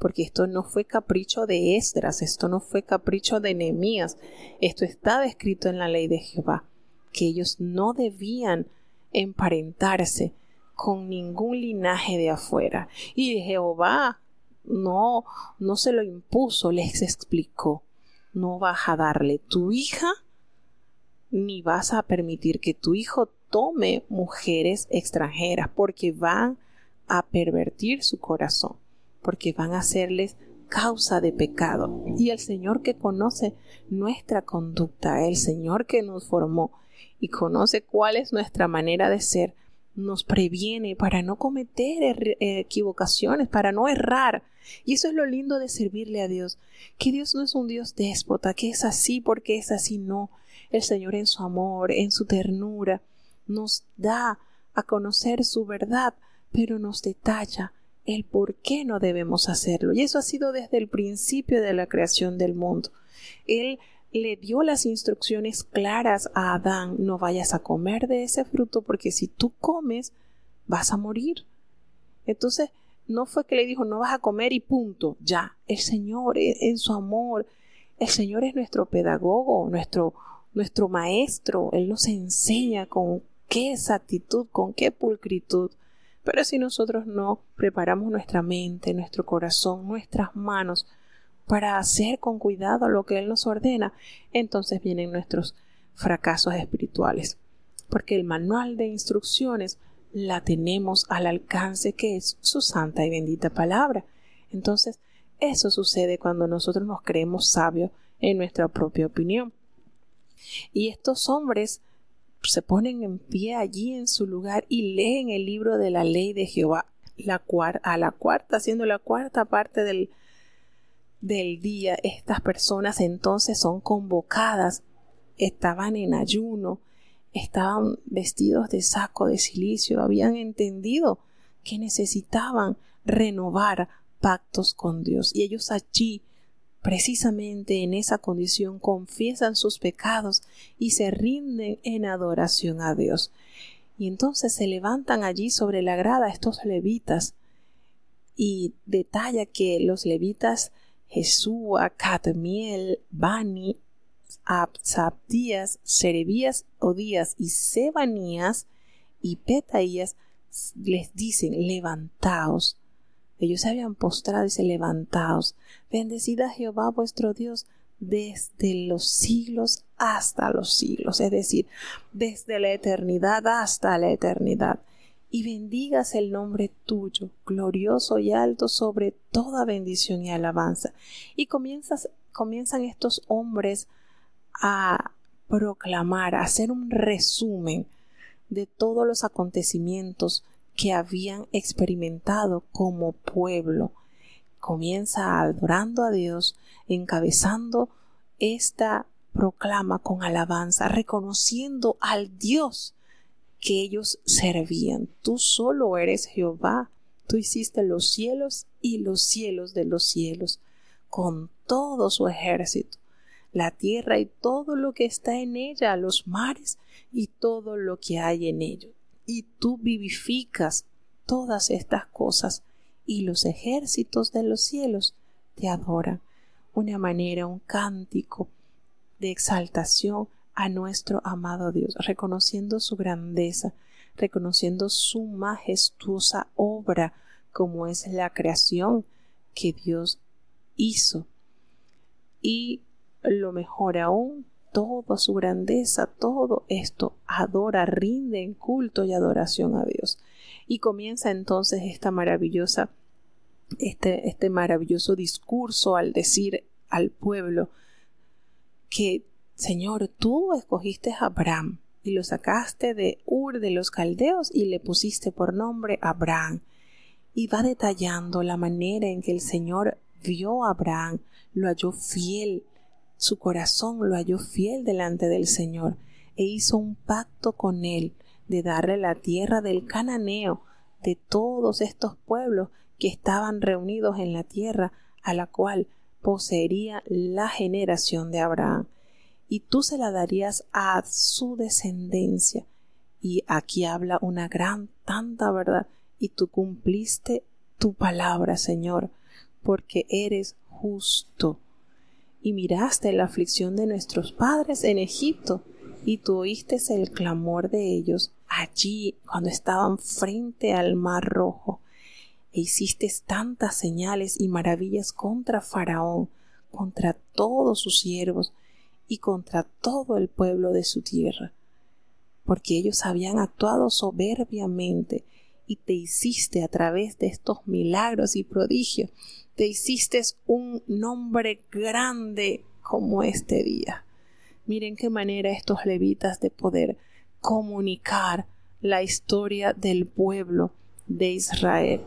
porque esto no fue capricho de Esdras, esto no fue capricho de Nehemías, esto estaba escrito en la ley de Jehová, que ellos no debían emparentarse con ningún linaje de afuera. Y Jehová no, no se lo impuso, les explicó. No vas a darle tu hija, ni vas a permitir que tu hijo tome mujeres extranjeras, porque van a pervertir su corazón, porque van a hacerles causa de pecado. Y el Señor que conoce nuestra conducta, el Señor que nos formó y conoce cuál es nuestra manera de ser, nos previene para no cometer equivocaciones, para no errar. Y eso es lo lindo de servirle a Dios, que Dios no es un Dios déspota, que es así porque es así, no. El Señor en su amor, en su ternura, nos da a conocer su verdad, pero nos detalla el por qué no debemos hacerlo. Y eso ha sido desde el principio de la creación del mundo. Él le dio las instrucciones claras a Adán, no vayas a comer de ese fruto porque si tú comes vas a morir. Entonces, no fue que le dijo no vas a comer y punto, ya, el Señor e, en su amor, el Señor es nuestro pedagogo, nuestro, nuestro maestro, Él nos enseña con qué exactitud, con qué pulcritud. Pero si nosotros no preparamos nuestra mente, nuestro corazón, nuestras manos para hacer con cuidado lo que Él nos ordena, entonces vienen nuestros fracasos espirituales. Porque el manual de instrucciones la tenemos al alcance que es su santa y bendita palabra. Entonces, eso sucede cuando nosotros nos creemos sabios en nuestra propia opinión. Y estos hombres se ponen en pie allí en su lugar y leen el libro de la ley de Jehová la a la cuarta, siendo la cuarta parte del, del día, estas personas entonces son convocadas, estaban en ayuno, estaban vestidos de saco de silicio, habían entendido que necesitaban renovar pactos con Dios y ellos allí precisamente en esa condición confiesan sus pecados y se rinden en adoración a Dios. Y entonces se levantan allí sobre la grada estos levitas y detalla que los levitas Jesúa, Cadmiel, Bani, Abzabdías, Serebías, Odías y Sebanías y Petaías les dicen levantaos. Ellos se habían postrado y se levantaos. Bendecida Jehová vuestro Dios desde los siglos hasta los siglos, es decir, desde la eternidad hasta la eternidad y bendigas el nombre tuyo, glorioso y alto sobre toda bendición y alabanza. Y comienzan estos hombres a proclamar, a hacer un resumen de todos los acontecimientos que habían experimentado como pueblo. Comienza adorando a Dios, encabezando esta proclama con alabanza, reconociendo al Dios que ellos servían. Tú solo eres Jehová. Tú hiciste los cielos y los cielos de los cielos, con todo su ejército, la tierra y todo lo que está en ella, los mares y todo lo que hay en ellos. Y tú vivificas todas estas cosas y los ejércitos de los cielos te adoran. Una manera, un cántico de exaltación a nuestro amado Dios, reconociendo su grandeza, reconociendo su majestuosa obra como es la creación que Dios hizo. Y lo mejor aún, toda su grandeza, todo esto adora, rinde en culto y adoración a Dios. Y comienza entonces esta maravillosa, este, este maravilloso discurso al decir al pueblo que, Señor, tú escogiste a Abraham y lo sacaste de Ur de los Caldeos y le pusiste por nombre Abraham. Y va detallando la manera en que el Señor vio a Abraham, lo halló fiel, su corazón lo halló fiel delante del Señor e hizo un pacto con él de darle la tierra del cananeo, de todos estos pueblos que estaban reunidos en la tierra a la cual poseería la generación de Abraham, y tú se la darías a su descendencia. Y aquí habla una gran, tanta verdad, y tú cumpliste tu palabra, Señor, porque eres justo y miraste la aflicción de nuestros padres en Egipto, y tú oíste el clamor de ellos allí cuando estaban frente al mar rojo, e hiciste tantas señales y maravillas contra Faraón, contra todos sus siervos y contra todo el pueblo de su tierra, porque ellos habían actuado soberbiamente y te hiciste a través de estos milagros y prodigios te hiciste un nombre grande como este día. Miren qué manera estos levitas de poder comunicar la historia del pueblo de Israel.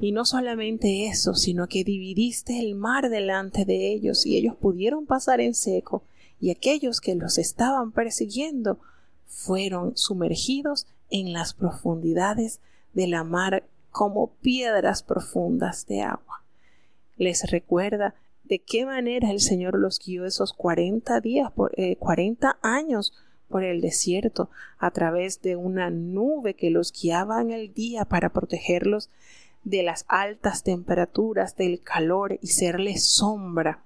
Y no solamente eso, sino que dividiste el mar delante de ellos y ellos pudieron pasar en seco, y aquellos que los estaban persiguiendo fueron sumergidos en las profundidades de la mar como piedras profundas de agua les recuerda de qué manera el Señor los guió esos cuarenta días, por, eh, años por el desierto, a través de una nube que los guiaba en el día para protegerlos de las altas temperaturas, del calor y serles sombra.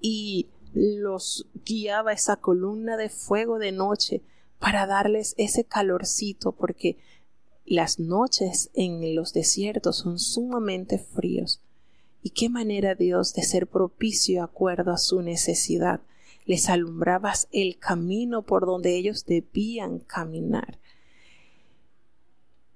Y los guiaba esa columna de fuego de noche para darles ese calorcito, porque las noches en los desiertos son sumamente fríos. Y qué manera Dios de ser propicio acuerdo a su necesidad. Les alumbrabas el camino por donde ellos debían caminar.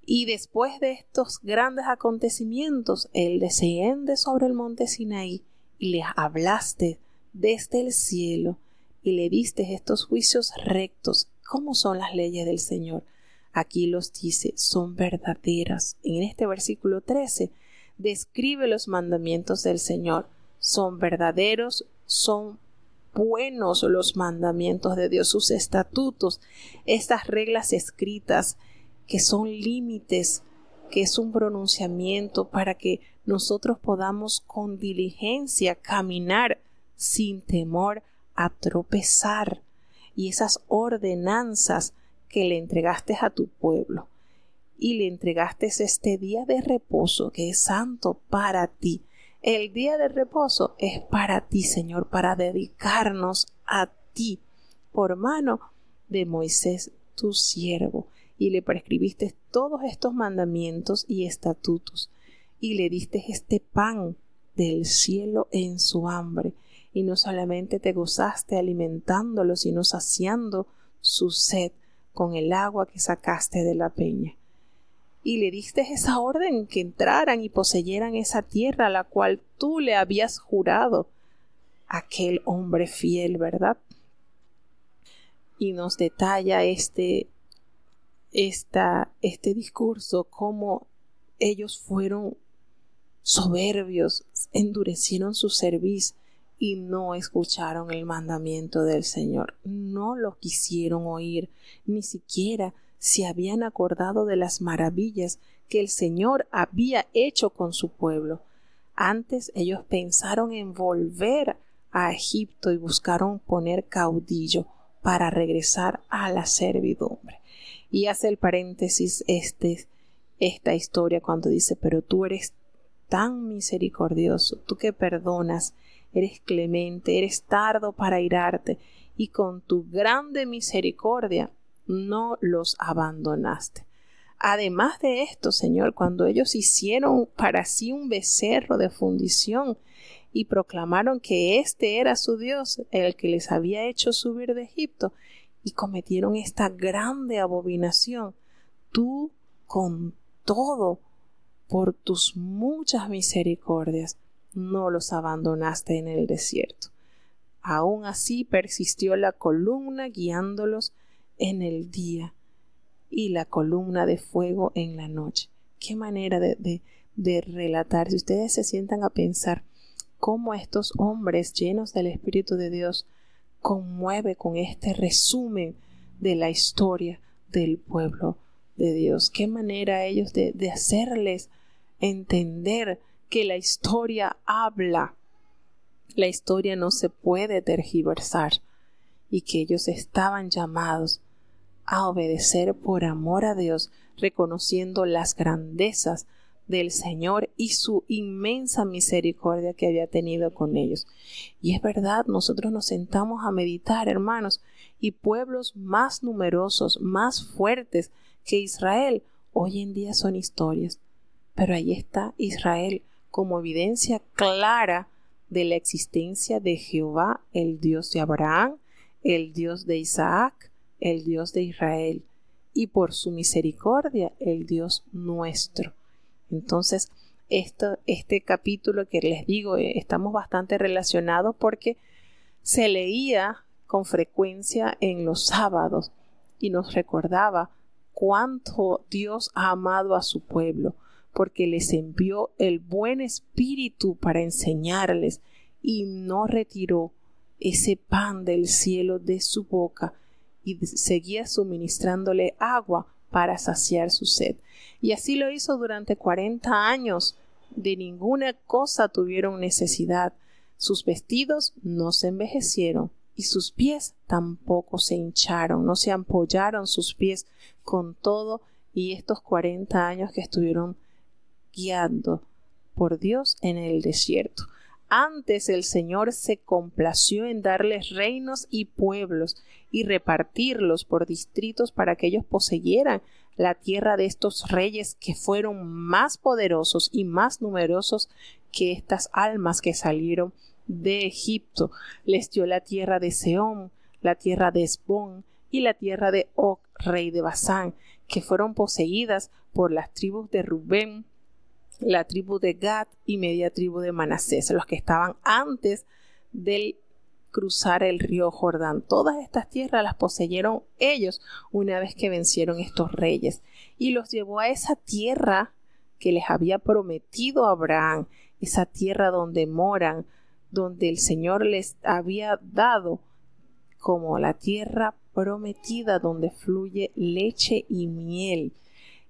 Y después de estos grandes acontecimientos, Él desciende sobre el monte Sinaí y les hablaste desde el cielo y le diste estos juicios rectos. ¿Cómo son las leyes del Señor? Aquí los dice, son verdaderas. En este versículo 13 describe los mandamientos del Señor. Son verdaderos, son buenos los mandamientos de Dios, sus estatutos, estas reglas escritas que son límites, que es un pronunciamiento para que nosotros podamos con diligencia caminar sin temor a tropezar y esas ordenanzas que le entregaste a tu pueblo. Y le entregaste este día de reposo que es santo para ti. El día de reposo es para ti, Señor, para dedicarnos a ti por mano de Moisés, tu siervo, y le prescribiste todos estos mandamientos y estatutos, y le diste este pan del cielo en su hambre, y no solamente te gozaste alimentándolo, sino saciando su sed con el agua que sacaste de la peña. Y le diste esa orden que entraran y poseyeran esa tierra a la cual tú le habías jurado aquel hombre fiel, ¿verdad? Y nos detalla este, esta, este discurso, cómo ellos fueron soberbios, endurecieron su servicio y no escucharon el mandamiento del Señor, no lo quisieron oír, ni siquiera se habían acordado de las maravillas que el Señor había hecho con su pueblo. Antes ellos pensaron en volver a Egipto y buscaron poner caudillo para regresar a la servidumbre. Y hace el paréntesis este, esta historia cuando dice, pero tú eres tan misericordioso, tú que perdonas, eres clemente, eres tardo para irarte, y con tu grande misericordia no los abandonaste. Además de esto, Señor, cuando ellos hicieron para sí un becerro de fundición y proclamaron que éste era su Dios, el que les había hecho subir de Egipto, y cometieron esta grande abominación, tú con todo, por tus muchas misericordias, no los abandonaste en el desierto. Aún así persistió la columna guiándolos en el día y la columna de fuego en la noche. Qué manera de, de, relatar. Si ustedes se sientan a pensar cómo estos hombres llenos del Espíritu de Dios conmueve con este resumen de la historia del pueblo de Dios. Qué manera ellos de, de hacerles entender que la historia habla. La historia no se puede tergiversar y que ellos estaban llamados a obedecer por amor a Dios, reconociendo las grandezas del Señor y su inmensa misericordia que había tenido con ellos. Y es verdad, nosotros nos sentamos a meditar, hermanos, y pueblos más numerosos, más fuertes que Israel, hoy en día son historias. Pero ahí está Israel como evidencia clara de la existencia de Jehová, el Dios de Abraham, el Dios de Isaac, el Dios de Israel, y por su misericordia el Dios nuestro. Entonces, esto, este capítulo que les digo, eh, estamos bastante relacionados porque se leía con frecuencia en los sábados y nos recordaba cuánto Dios ha amado a su pueblo, porque les envió el buen espíritu para enseñarles y no retiró ese pan del cielo de su boca y seguía suministrándole agua para saciar su sed. Y así lo hizo durante cuarenta años. De ninguna cosa tuvieron necesidad. Sus vestidos no se envejecieron y sus pies tampoco se hincharon, no se ampollaron sus pies con todo y estos cuarenta años que estuvieron guiando por Dios en el desierto. Antes el Señor se complació en darles reinos y pueblos y repartirlos por distritos para que ellos poseyeran la tierra de estos reyes que fueron más poderosos y más numerosos que estas almas que salieron de Egipto. Les dio la tierra de Seón, la tierra de Esbón y la tierra de Og, rey de Basán, que fueron poseídas por las tribus de Rubén, la tribu de Gad y media tribu de Manasés, los que estaban antes del cruzar el río Jordán. Todas estas tierras las poseyeron ellos una vez que vencieron estos reyes y los llevó a esa tierra que les había prometido Abraham, esa tierra donde moran, donde el Señor les había dado como la tierra prometida donde fluye leche y miel.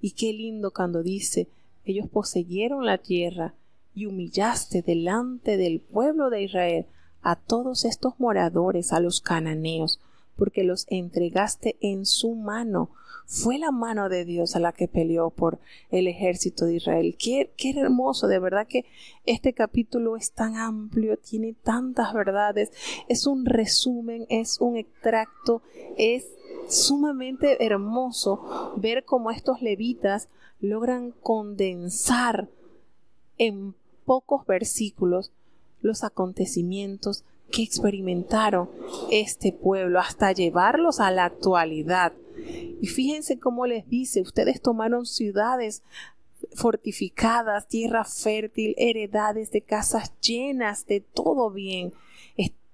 Y qué lindo cuando dice ellos poseyeron la tierra y humillaste delante del pueblo de Israel a todos estos moradores, a los cananeos, porque los entregaste en su mano. Fue la mano de Dios a la que peleó por el ejército de Israel. Qué, qué hermoso, de verdad que este capítulo es tan amplio, tiene tantas verdades, es un resumen, es un extracto, es sumamente hermoso ver cómo estos levitas logran condensar en pocos versículos los acontecimientos que experimentaron este pueblo hasta llevarlos a la actualidad. Y fíjense cómo les dice, ustedes tomaron ciudades fortificadas, tierra fértil, heredades de casas llenas de todo bien.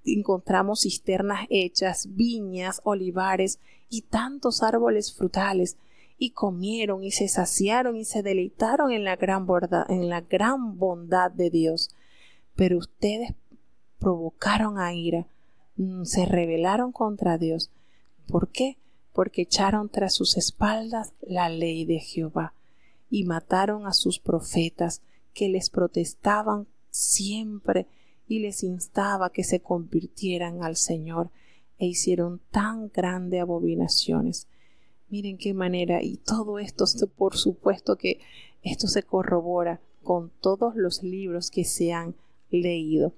Encontramos cisternas hechas, viñas, olivares y tantos árboles frutales y comieron y se saciaron y se deleitaron en la gran, en la gran bondad de Dios. Pero ustedes provocaron a ira, se rebelaron contra Dios. ¿Por qué? Porque echaron tras sus espaldas la ley de Jehová y mataron a sus profetas que les protestaban siempre y les instaba que se convirtieran al Señor e hicieron tan grandes abominaciones. Miren qué manera, y todo esto, por supuesto que esto se corrobora con todos los libros que se han leído.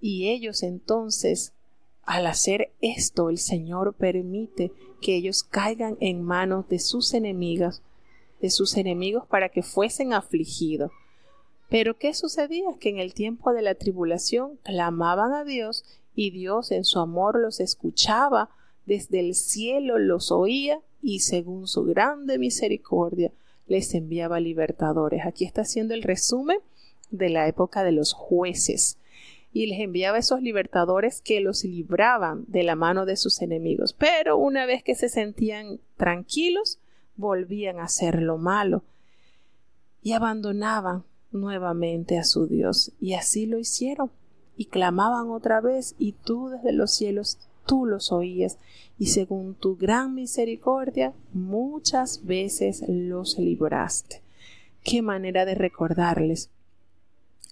Y ellos entonces, al hacer esto, el Señor permite que ellos caigan en manos de sus enemigas, de sus enemigos para que fuesen afligidos. Pero ¿qué sucedía? Que en el tiempo de la tribulación clamaban a Dios y Dios en su amor los escuchaba, desde el cielo los oía y según su grande misericordia les enviaba libertadores. Aquí está haciendo el resumen de la época de los jueces y les enviaba esos libertadores que los libraban de la mano de sus enemigos. Pero una vez que se sentían tranquilos, volvían a hacer lo malo y abandonaban nuevamente a su Dios. Y así lo hicieron. Y clamaban otra vez, y tú desde los cielos tú los oías, y según tu gran misericordia muchas veces los libraste. Qué manera de recordarles.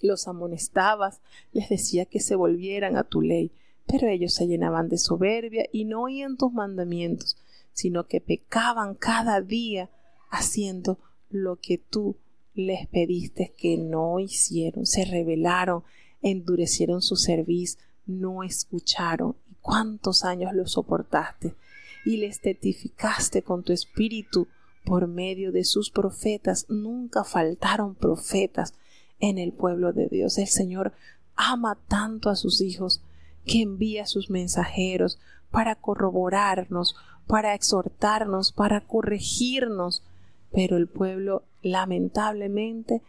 Los amonestabas, les decía que se volvieran a tu ley, pero ellos se llenaban de soberbia y no oían tus mandamientos, sino que pecaban cada día haciendo lo que tú les pediste que no hicieron, se rebelaron, endurecieron su cerviz, no escucharon. ¿Y cuántos años lo soportaste? Y les testificaste con tu espíritu por medio de sus profetas. Nunca faltaron profetas en el pueblo de Dios. El Señor ama tanto a sus hijos que envía sus mensajeros para corroborarnos, para exhortarnos, para corregirnos, pero el pueblo lamentablemente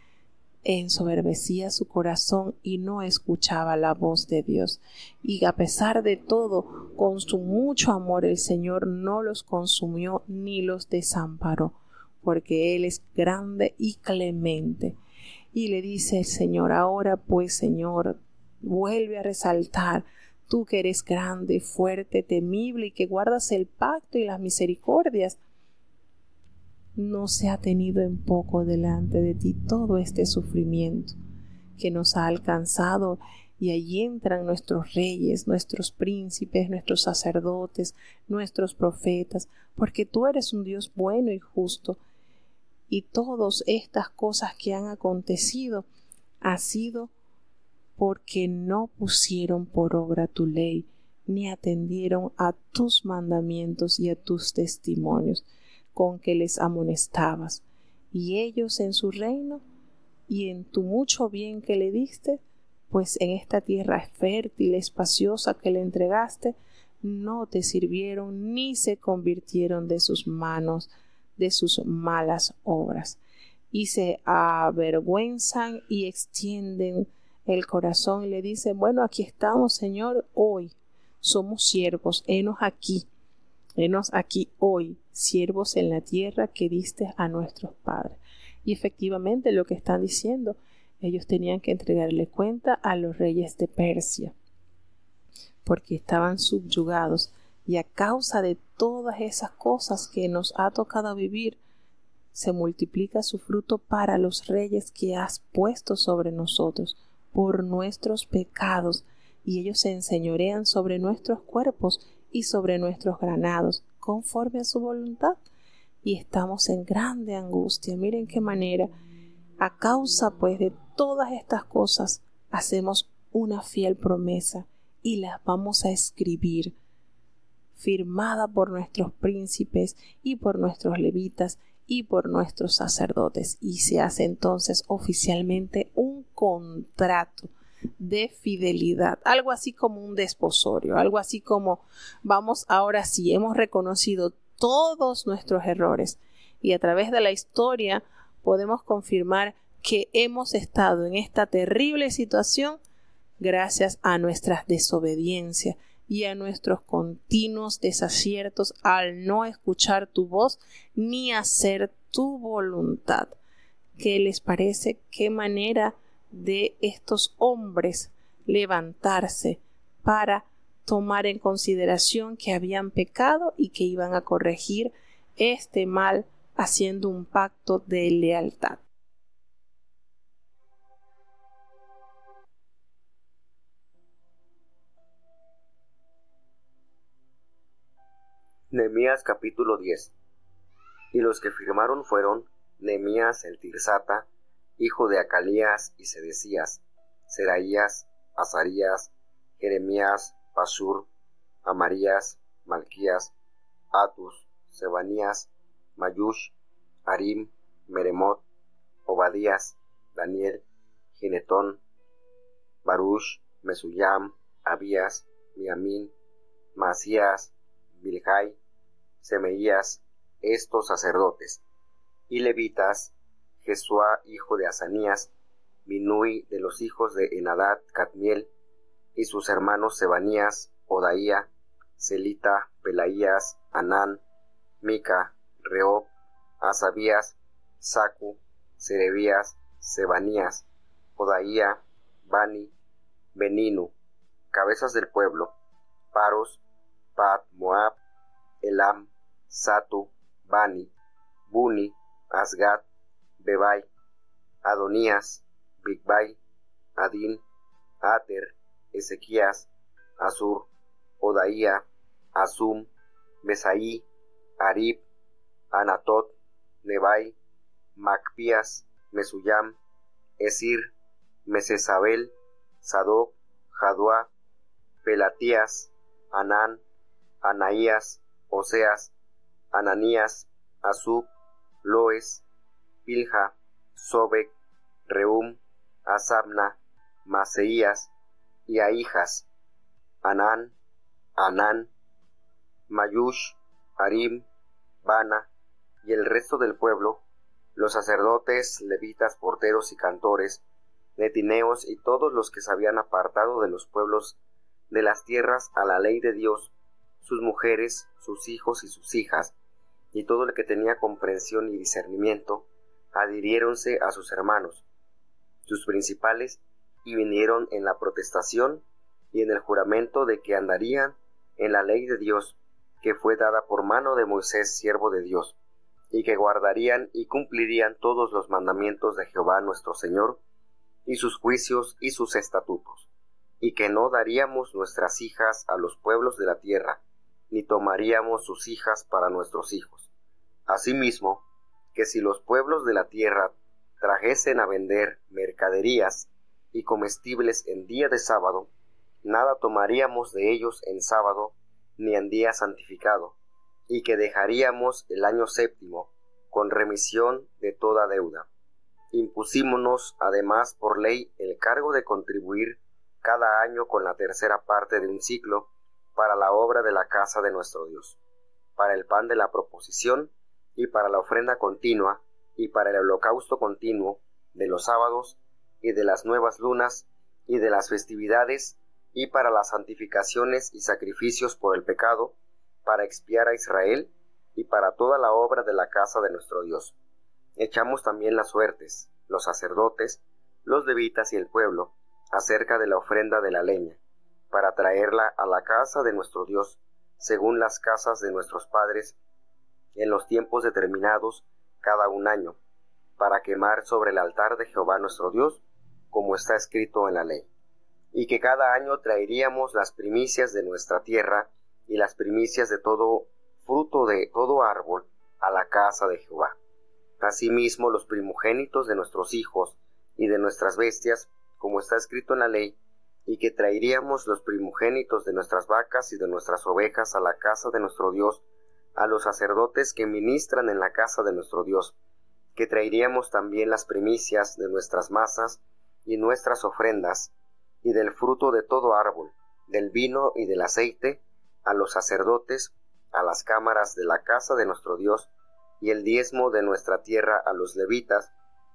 ensoberbecía su corazón y no escuchaba la voz de Dios. Y a pesar de todo, con su mucho amor el Señor no los consumió ni los desamparó, porque Él es grande y clemente. Y le dice el Señor, ahora pues Señor, vuelve a resaltar tú que eres grande, fuerte, temible y que guardas el pacto y las misericordias, no se ha tenido en poco delante de ti todo este sufrimiento que nos ha alcanzado y allí entran nuestros reyes, nuestros príncipes, nuestros sacerdotes, nuestros profetas, porque tú eres un Dios bueno y justo. Y todas estas cosas que han acontecido ha sido porque no pusieron por obra tu ley, ni atendieron a tus mandamientos y a tus testimonios con que les amonestabas, y ellos en su reino y en tu mucho bien que le diste, pues en esta tierra fértil, espaciosa que le entregaste, no te sirvieron ni se convirtieron de sus manos, de sus malas obras, y se avergüenzan y extienden el corazón y le dicen, bueno, aquí estamos, Señor, hoy. Somos siervos, henos aquí, henos aquí hoy, siervos en la tierra que diste a nuestros padres. Y efectivamente lo que están diciendo, ellos tenían que entregarle cuenta a los reyes de Persia, porque estaban subyugados. Y a causa de todas esas cosas que nos ha tocado vivir, se multiplica su fruto para los reyes que has puesto sobre nosotros por nuestros pecados, y ellos se enseñorean sobre nuestros cuerpos y sobre nuestros granados conforme a su voluntad y estamos en grande angustia. Miren qué manera. A causa pues de todas estas cosas hacemos una fiel promesa y las vamos a escribir firmada por nuestros príncipes y por nuestros levitas y por nuestros sacerdotes y se hace entonces oficialmente un contrato de fidelidad, algo así como un desposorio, algo así como vamos ahora sí, hemos reconocido todos nuestros errores y a través de la historia podemos confirmar que hemos estado en esta terrible situación gracias a nuestras desobediencias y a nuestros continuos desaciertos al no escuchar tu voz ni hacer tu voluntad. ¿Qué les parece? ¿Qué manera de estos hombres levantarse para tomar en consideración que habían pecado y que iban a corregir este mal haciendo un pacto de lealtad. Nehemías capítulo 10 Y los que firmaron fueron Nehemías el Tirsata, hijo de Acalías y Sedecías, Seraías, Azarías, Jeremías, Pasur, Amarías, Malquías, Atus, Sebanías, Mayush, Arim, Meremot, Obadías, Daniel, Ginetón, Baruch, Mesuyam, Abías, Miamín, Masías, Bilhai, Semeías, estos sacerdotes, y levitas, Jesúa, hijo de Asanías, Binui de los hijos de Enadad, Catmiel, y sus hermanos Sebanías, Odaía, Celita, Pelaías, Anán, Mica, Reob, Asabías, Sacu, Serebías, Sebanías, Odaía, Bani, Beninu, cabezas del pueblo, Paros, Pat, Moab, Elam, Satu, Bani, Buni, Asgad, Bebai, Adonías, Bigbai, Adin, Ater, Ezequías, Azur, Odaía, Azum, Besaí, Arib, Anatot, Nebai, Macpías, Mesuyam, Esir, Mesesabel, Sadoc, Jadua, Pelatías, Anán, Anaías, Oseas, Ananías, Azub, Loes, Pilja, Sobek, Reum, Asabna, Maseías y Ahijas, Anán, Anán, Mayush, Arim, Bana y el resto del pueblo, los sacerdotes, levitas, porteros y cantores, netineos y todos los que se habían apartado de los pueblos de las tierras a la ley de Dios, sus mujeres, sus hijos y sus hijas, y todo el que tenía comprensión y discernimiento, adhiriéronse a sus hermanos, sus principales, y vinieron en la protestación y en el juramento de que andarían en la ley de Dios, que fue dada por mano de Moisés, siervo de Dios, y que guardarían y cumplirían todos los mandamientos de Jehová nuestro Señor, y sus juicios y sus estatutos, y que no daríamos nuestras hijas a los pueblos de la tierra, ni tomaríamos sus hijas para nuestros hijos. Asimismo, que si los pueblos de la tierra trajesen a vender mercaderías y comestibles en día de sábado, nada tomaríamos de ellos en sábado ni en día santificado, y que dejaríamos el año séptimo con remisión de toda deuda. Impusimos además por ley el cargo de contribuir cada año con la tercera parte de un ciclo para la obra de la casa de nuestro Dios, para el pan de la proposición y para la ofrenda continua y para el holocausto continuo de los sábados y de las nuevas lunas y de las festividades y para las santificaciones y sacrificios por el pecado, para expiar a Israel y para toda la obra de la casa de nuestro Dios. Echamos también las suertes, los sacerdotes, los levitas y el pueblo, acerca de la ofrenda de la leña, para traerla a la casa de nuestro Dios, según las casas de nuestros padres, en los tiempos determinados cada un año, para quemar sobre el altar de Jehová nuestro Dios, como está escrito en la ley y que cada año traeríamos las primicias de nuestra tierra y las primicias de todo fruto de todo árbol a la casa de Jehová. Asimismo los primogénitos de nuestros hijos y de nuestras bestias, como está escrito en la ley, y que traeríamos los primogénitos de nuestras vacas y de nuestras ovejas a la casa de nuestro Dios, a los sacerdotes que ministran en la casa de nuestro Dios, que traeríamos también las primicias de nuestras masas y nuestras ofrendas, y del fruto de todo árbol, del vino y del aceite, a los sacerdotes, a las cámaras de la casa de nuestro Dios, y el diezmo de nuestra tierra a los levitas,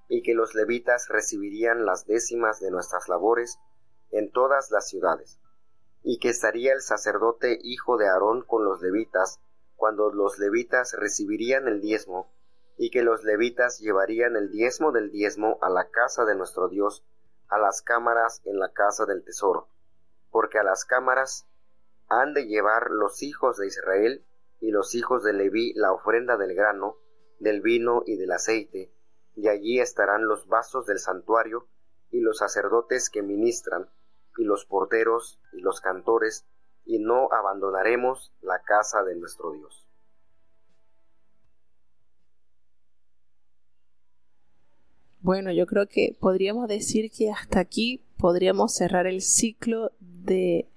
y que los levitas recibirían las décimas de nuestras labores en todas las ciudades, y que estaría el sacerdote hijo de Aarón con los levitas, cuando los levitas recibirían el diezmo, y que los levitas llevarían el diezmo del diezmo a la casa de nuestro Dios, a las cámaras en la casa del tesoro, porque a las cámaras han de llevar los hijos de Israel y los hijos de Leví la ofrenda del grano, del vino y del aceite, y allí estarán los vasos del santuario y los sacerdotes que ministran, y los porteros y los cantores, y no abandonaremos la casa de nuestro Dios. Bueno, yo creo que podríamos decir que hasta aquí podríamos cerrar el ciclo de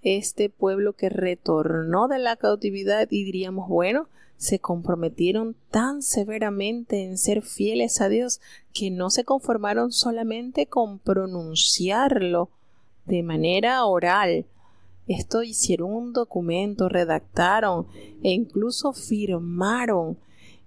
este pueblo que retornó de la cautividad y diríamos, bueno, se comprometieron tan severamente en ser fieles a Dios que no se conformaron solamente con pronunciarlo de manera oral, esto hicieron un documento, redactaron e incluso firmaron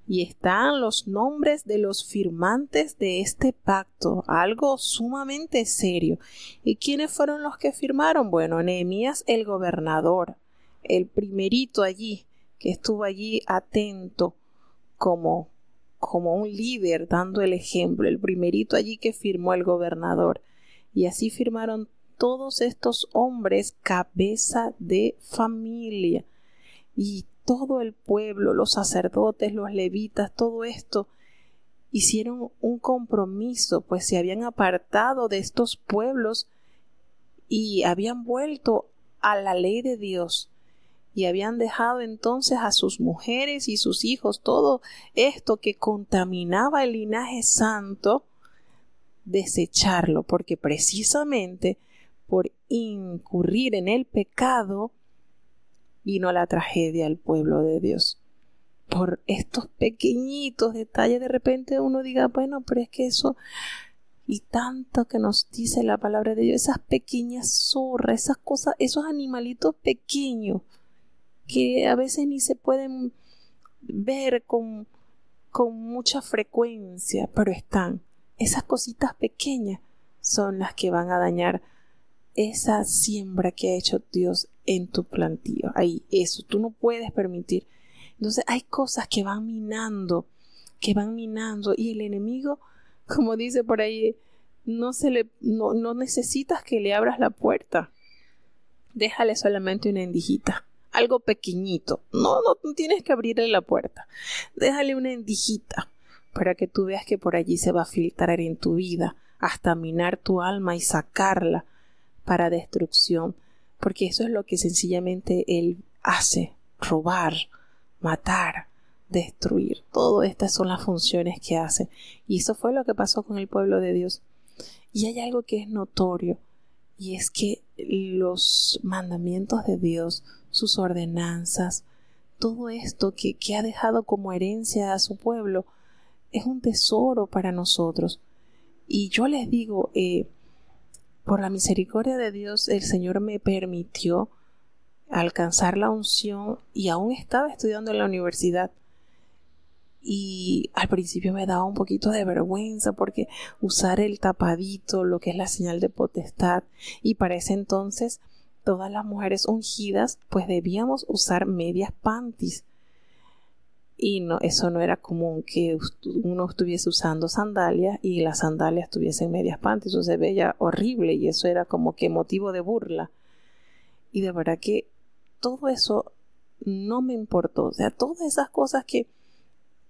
y están los nombres de los firmantes de este pacto, algo sumamente serio. ¿Y quiénes fueron los que firmaron? Bueno, Nehemías el gobernador, el primerito allí, que estuvo allí atento como como un líder dando el ejemplo, el primerito allí que firmó el gobernador. Y así firmaron todos estos hombres cabeza de familia. Y todo el pueblo, los sacerdotes, los levitas, todo esto, hicieron un compromiso, pues se habían apartado de estos pueblos y habían vuelto a la ley de Dios y habían dejado entonces a sus mujeres y sus hijos todo esto que contaminaba el linaje santo, desecharlo, porque precisamente por incurrir en el pecado, vino la tragedia al pueblo de Dios. Por estos pequeñitos detalles, de repente uno diga, bueno, pero es que eso y tanto que nos dice la palabra de Dios, esas pequeñas zorras, esas cosas, esos animalitos pequeños que a veces ni se pueden ver con, con mucha frecuencia, pero están. Esas cositas pequeñas son las que van a dañar esa siembra que ha hecho Dios en tu plantío. Ahí, eso, tú no puedes permitir. Entonces hay cosas que van minando, que van minando y el enemigo, como dice por ahí, no se le, no, no necesitas que le abras la puerta. Déjale solamente una endijita, algo pequeñito. No, no tienes que abrirle la puerta. Déjale una endijita para que tú veas que por allí se va a filtrar en tu vida hasta minar tu alma y sacarla para destrucción, porque eso es lo que sencillamente Él hace, robar, matar, destruir. Todas estas son las funciones que hace. Y eso fue lo que pasó con el pueblo de Dios. Y hay algo que es notorio, y es que los mandamientos de Dios, sus ordenanzas, todo esto que, ha dejado como herencia a su pueblo, es un tesoro para nosotros. Y yo les digo, eh, por la misericordia de Dios, el Señor me permitió alcanzar la unción y aún estaba estudiando en la universidad. Y al principio me daba un poquito de vergüenza porque usar el tapadito, lo que es la señal de potestad, y para ese entonces todas las mujeres ungidas pues debíamos usar medias panties y no, eso no era común que uno estuviese usando sandalias y las sandalias tuviesen medias panties, eso se veía horrible y eso era como que motivo de burla. Y de verdad que todo eso no me importó, o sea, todas esas cosas que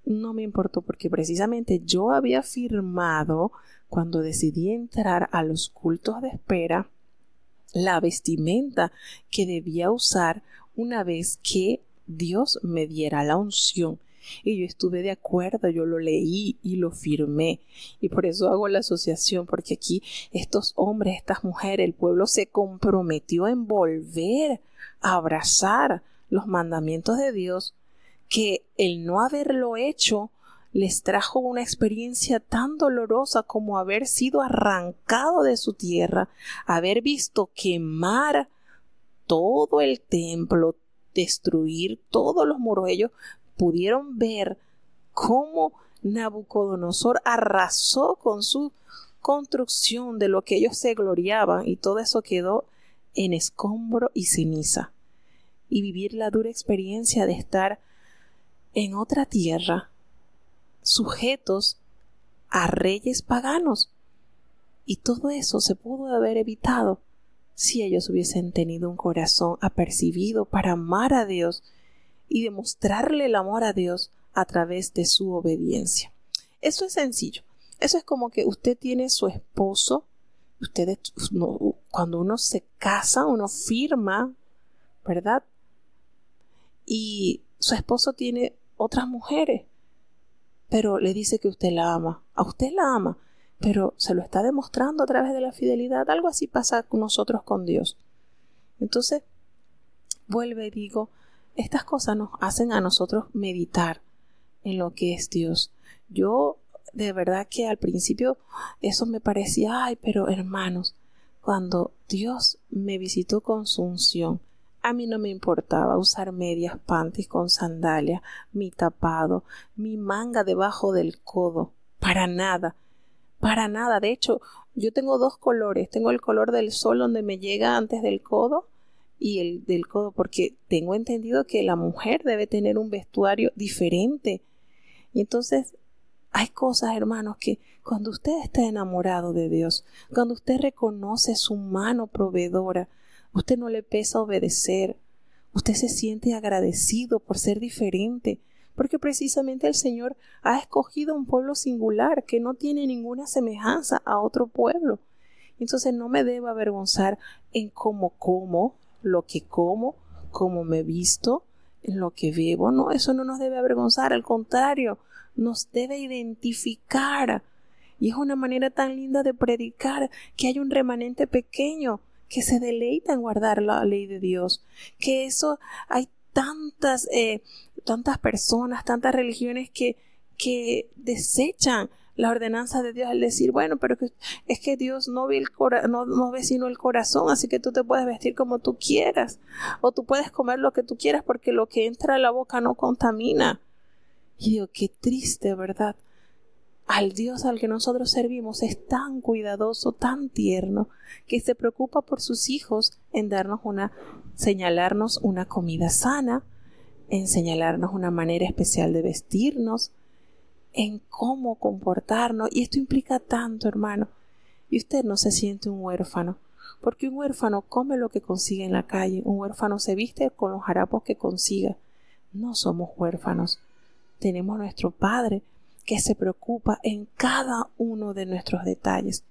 no me importó porque precisamente yo había firmado cuando decidí entrar a los cultos de espera la vestimenta que debía usar una vez que Dios me diera la unción. Y yo estuve de acuerdo, yo lo leí y lo firmé. Y por eso hago la asociación, porque aquí estos hombres, estas mujeres, el pueblo se comprometió en volver a abrazar los mandamientos de Dios, que el no haberlo hecho les trajo una experiencia tan dolorosa como haber sido arrancado de su tierra, haber visto quemar todo el templo, destruir todos los muros. Ellos pudieron ver cómo Nabucodonosor arrasó con su construcción de lo que ellos se gloriaban y todo eso quedó en escombro y ceniza. Y vivir la dura experiencia de estar en otra tierra, sujetos a reyes paganos. Y todo eso se pudo haber evitado si ellos hubiesen tenido un corazón apercibido para amar a Dios y demostrarle el amor a Dios a través de su obediencia. Eso es sencillo. Eso es como que usted tiene su esposo, ustedes cuando uno se casa, uno firma, ¿verdad? Y su esposo tiene otras mujeres, pero le dice que usted la ama. A usted la ama, pero se lo está demostrando a través de la fidelidad. Algo así pasa con nosotros con Dios. Entonces, vuelve y digo, estas cosas nos hacen a nosotros meditar en lo que es Dios. Yo de verdad que al principio eso me parecía, ay, pero hermanos, cuando Dios me visitó con su unción, a mí no me importaba usar medias panties con sandalias, mi tapado, mi manga debajo del codo, para nada, para nada. De hecho, yo tengo dos colores, tengo el color del sol donde me llega antes del codo y el del codo, porque tengo entendido que la mujer debe tener un vestuario diferente. Y entonces hay cosas, hermanos, que cuando usted está enamorado de Dios, cuando usted reconoce su mano proveedora, usted no le pesa obedecer, usted se siente agradecido por ser diferente, porque precisamente el Señor ha escogido un pueblo singular que no tiene ninguna semejanza a otro pueblo. Entonces no me debo avergonzar en cómo como, lo que como, cómo me visto, en lo que bebo. No, eso no nos debe avergonzar, al contrario, nos debe identificar. Y es una manera tan linda de predicar que hay un remanente pequeño que se deleita en guardar la ley de Dios. Que eso hay tantas, eh, tantas personas, tantas religiones que, que desechan la ordenanza de Dios al decir, bueno, pero es que Dios no ve, el no, no ve sino el corazón, así que tú te puedes vestir como tú quieras, o tú puedes comer lo que tú quieras porque lo que entra a la boca no contamina. Y digo, qué triste, ¿verdad? Al Dios al que nosotros servimos es tan cuidadoso, tan tierno, que se preocupa por sus hijos en darnos una, señalarnos una comida sana, en señalarnos una manera especial de vestirnos, en cómo comportarnos. Y esto implica tanto, hermano. Y usted no se siente un huérfano, porque un huérfano come lo que consigue en la calle, un huérfano se viste con los harapos que consiga. No somos huérfanos tenemos nuestro Padre que se preocupa en cada uno de nuestros detalles.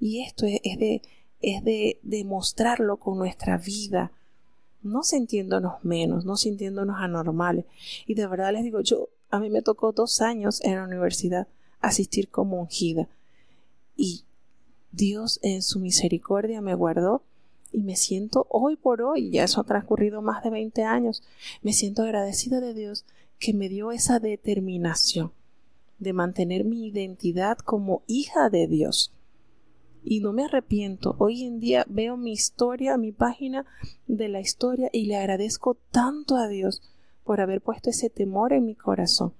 Y esto es, de, es de demostrarlo con nuestra vida, no sintiéndonos menos, no sintiéndonos anormales. Y de verdad les digo, yo, a mí me tocó dos años en la universidad asistir como ungida. Y Dios en su misericordia me guardó y me siento hoy por hoy, ya eso ha transcurrido más de 20 años, me siento agradecida de Dios que me dio esa determinación de mantener mi identidad como hija de Dios. Y no me arrepiento. Hoy en día veo mi historia, mi página de la historia y le agradezco tanto a Dios por haber puesto ese temor en mi corazón.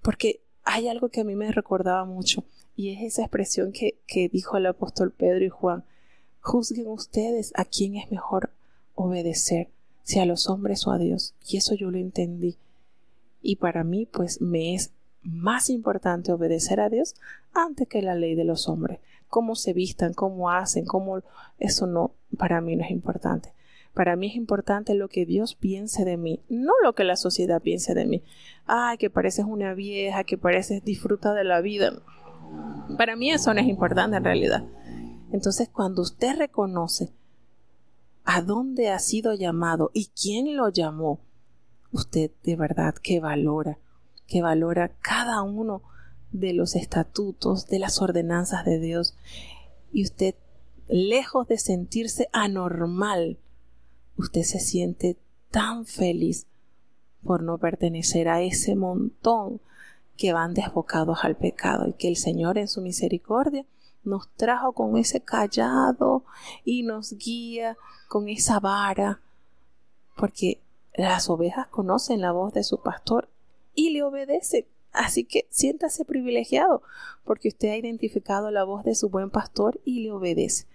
Porque hay algo que a mí me recordaba mucho y es esa expresión que, que dijo el apóstol Pedro y Juan. Juzguen ustedes a quién es mejor obedecer, si a los hombres o a Dios. Y eso yo lo entendí y para mí pues me es más importante obedecer a Dios antes que la ley de los hombres. Cómo se vistan, cómo hacen, cómo eso no, para mí no es importante. Para mí es importante lo que Dios piense de mí, no lo que la sociedad piense de mí. Ay, que pareces una vieja, que pareces disfruta de la vida. Para mí eso no es importante en realidad. Entonces, cuando usted reconoce a dónde ha sido llamado y quién lo llamó, usted de verdad que valora, que valora cada uno de los estatutos, de las ordenanzas de Dios, y usted, lejos de sentirse anormal, usted se siente tan feliz por no pertenecer a ese montón que van desbocados al pecado y que el Señor en su misericordia nos trajo con ese callado y nos guía con esa vara, porque las ovejas conocen la voz de su pastor y le obedecen. Así que siéntase privilegiado porque usted ha identificado la voz de su buen pastor y le obedece.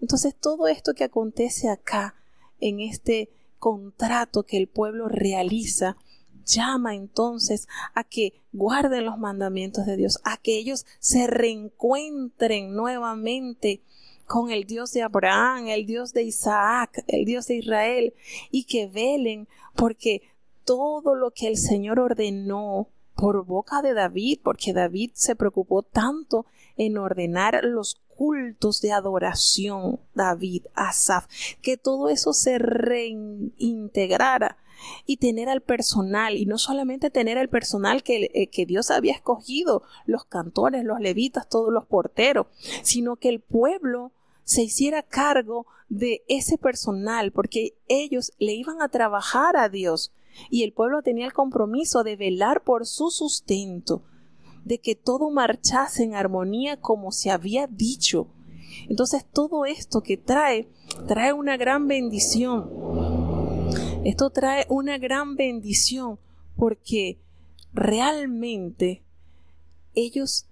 Entonces todo esto que acontece acá en este contrato que el pueblo realiza llama entonces a que guarden los mandamientos de Dios, a que ellos se reencuentren nuevamente con el Dios de Abraham, el Dios de Isaac, el Dios de Israel, y que velen porque todo lo que el Señor ordenó por boca de David, porque David se preocupó tanto en ordenar los cultos de adoración, David, Asaf, que todo eso se reintegrara y tener al personal, y no solamente tener al personal que, eh, que Dios había escogido, los cantores, los levitas, todos los porteros, sino que el pueblo se hiciera cargo de ese personal, porque ellos le iban a trabajar a Dios, y el pueblo tenía el compromiso de velar por su sustento, de que todo marchase en armonía como se había dicho. Entonces todo esto que trae, trae una gran bendición. Esto trae una gran bendición porque realmente ellos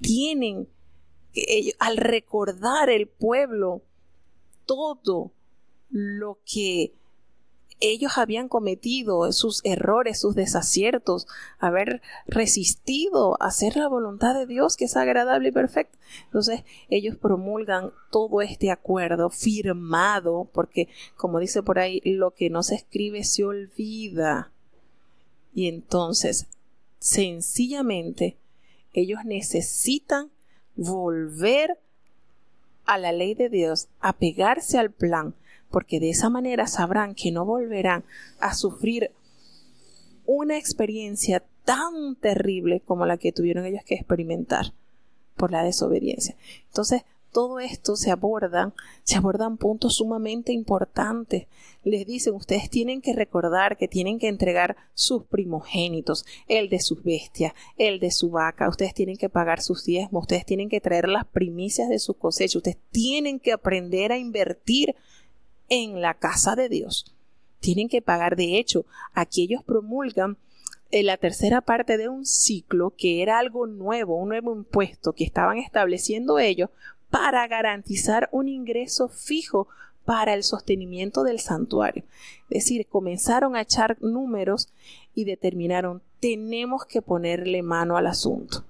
tienen, al recordar el pueblo todo lo que ellos habían cometido sus errores, sus desaciertos, haber resistido hacer la voluntad de Dios que es agradable y perfecta. Entonces ellos promulgan todo este acuerdo firmado, porque como dice por ahí, lo que no se escribe se olvida. Y entonces, sencillamente, ellos necesitan volver a la ley de Dios, apegarse al plan, porque de esa manera sabrán que no volverán a sufrir una experiencia tan terrible como la que tuvieron ellos que experimentar por la desobediencia. Entonces, todo esto se abordan, se abordan puntos sumamente importantes. Les dicen, ustedes tienen que recordar que tienen que entregar sus primogénitos, el de sus bestias, el de su vaca, ustedes tienen que pagar sus diezmos, ustedes tienen que traer las primicias de sus cosechas, ustedes tienen que aprender a invertir en la casa de Dios. Tienen que pagar. De hecho, aquí ellos promulgan en la tercera parte de un ciclo que era algo nuevo, un nuevo impuesto que estaban estableciendo ellos para garantizar un ingreso fijo para el sostenimiento del santuario. Es decir, comenzaron a echar números y determinaron tenemos que ponerle mano al asunto.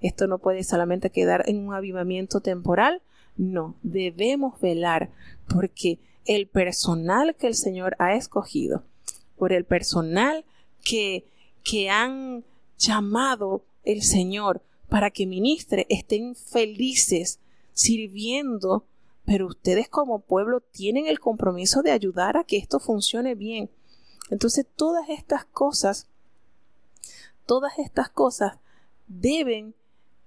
Esto no puede solamente quedar en un avivamiento temporal, no, debemos velar porque el personal que el Señor ha escogido, por el personal que, que han llamado el Señor para que ministre, estén felices sirviendo, pero ustedes como pueblo tienen el compromiso de ayudar a que esto funcione bien. Entonces todas estas cosas, todas estas cosas deben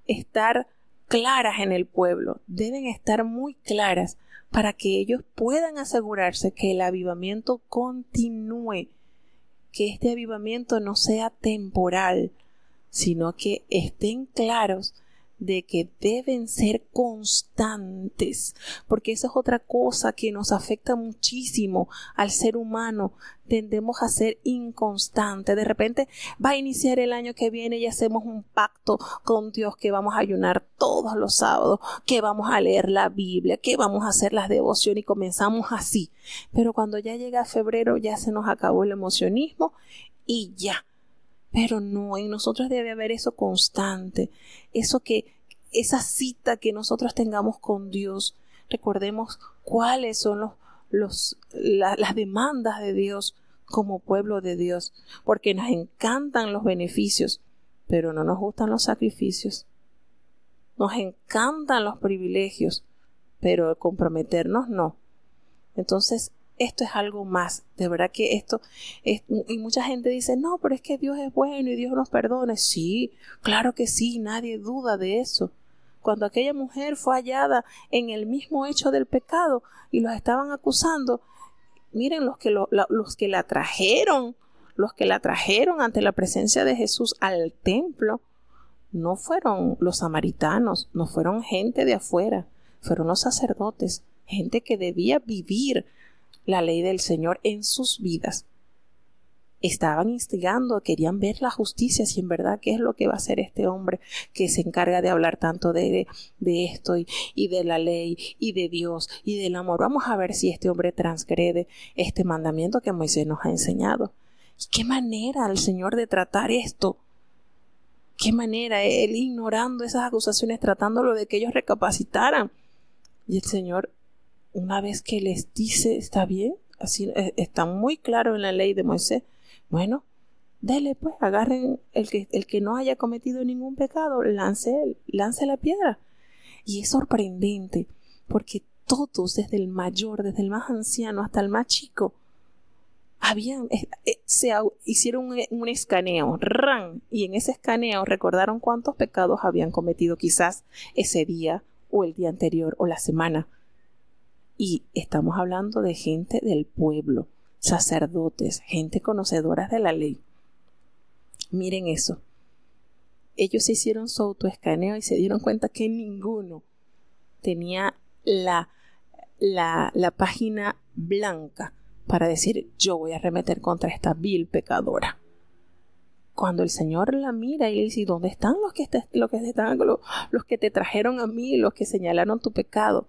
estar claras en el pueblo, deben estar muy claras para que ellos puedan asegurarse que el avivamiento continúe, que este avivamiento no sea temporal, sino que estén claros de que deben ser constantes, porque esa es otra cosa que nos afecta muchísimo al ser humano. Tendemos a ser inconstantes. De repente va a iniciar el año que viene y hacemos un pacto con Dios que vamos a ayunar todos los sábados, que vamos a leer la Biblia, que vamos a hacer las devociones y comenzamos así. Pero cuando ya llega febrero ya se nos acabó el emocionismo y ya pero no, en nosotros debe haber eso constante, eso que, esa cita que nosotros tengamos con Dios. Recordemos cuáles son los, los las demandas de Dios como pueblo de Dios, porque nos encantan los beneficios, pero no nos gustan los sacrificios. Nos encantan los privilegios, pero comprometernos no. Entonces, esto es algo más. De verdad que esto es, y mucha gente dice, no, pero es que Dios es bueno y Dios nos perdone. Sí, claro que sí, nadie duda de eso. Cuando aquella mujer fue hallada en el mismo hecho del pecado y los estaban acusando, miren los que, los que la trajeron, los que la trajeron ante la presencia de Jesús al templo, no fueron los samaritanos, no fueron gente de afuera, fueron los sacerdotes, gente que debía vivir la ley del Señor en sus vidas. Estaban instigando, querían ver la justicia, si en verdad qué es lo que va a hacer este hombre que se encarga de hablar tanto de, de esto y, y de la ley y de Dios y del amor. Vamos a ver si este hombre transgrede este mandamiento que Moisés nos ha enseñado. ¿Y qué manera el Señor de tratar esto? ¿Qué manera él ignorando esas acusaciones, tratándolo de que ellos recapacitaran? Y el Señor una vez que les dice, está bien, así eh, está muy claro en la ley de Moisés, bueno, dele pues, agarren el que, el que no haya cometido ningún pecado, lance, lance la piedra. Y es sorprendente, porque todos, desde el mayor, desde el más anciano hasta el más chico, habían, eh, eh, se hicieron un, escaneo, ran, y en ese escaneo recordaron cuántos pecados habían cometido quizás ese día o el día anterior o la semana. Y estamos hablando de gente del pueblo, sacerdotes, gente conocedora de la ley. Miren eso. Ellos hicieron su autoescaneo y se dieron cuenta que ninguno tenía la, la, página blanca para decir yo voy a remeter contra esta vil pecadora. Cuando el Señor la mira y le dice, ¿dónde están los que, te, los que, están, los que te trajeron a mí, los que señalaron tu pecado?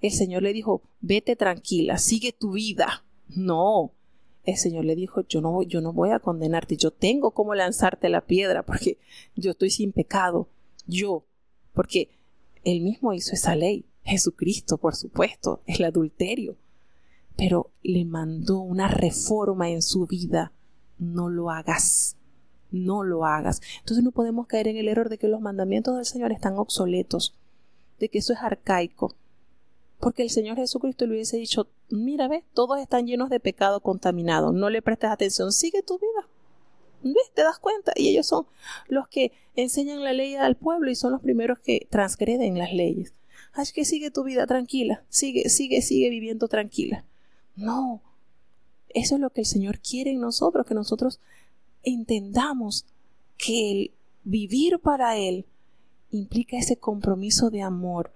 El Señor le dijo, vete tranquila, sigue tu vida. No, el Señor le dijo, yo no, yo no voy a condenarte, yo tengo como lanzarte la piedra porque yo estoy sin pecado, yo, porque Él mismo hizo esa ley, Jesucristo, por supuesto, el adulterio pero le mandó una reforma en su vida. No lo hagas. No lo hagas. Entonces no podemos caer en el error de que los mandamientos del Señor están obsoletos, de que eso es arcaico. Porque el Señor Jesucristo le hubiese dicho, mira, ve, todos están llenos de pecado contaminado, no le prestes atención, sigue tu vida. ¿Ves? ¿Te das cuenta? Y ellos son los que enseñan la ley al pueblo y son los primeros que transgreden las leyes. Así que sigue tu vida tranquila, sigue, sigue, sigue viviendo tranquila. No, eso es lo que el Señor quiere en nosotros, que nosotros entendamos que el vivir para Él implica ese compromiso de amor.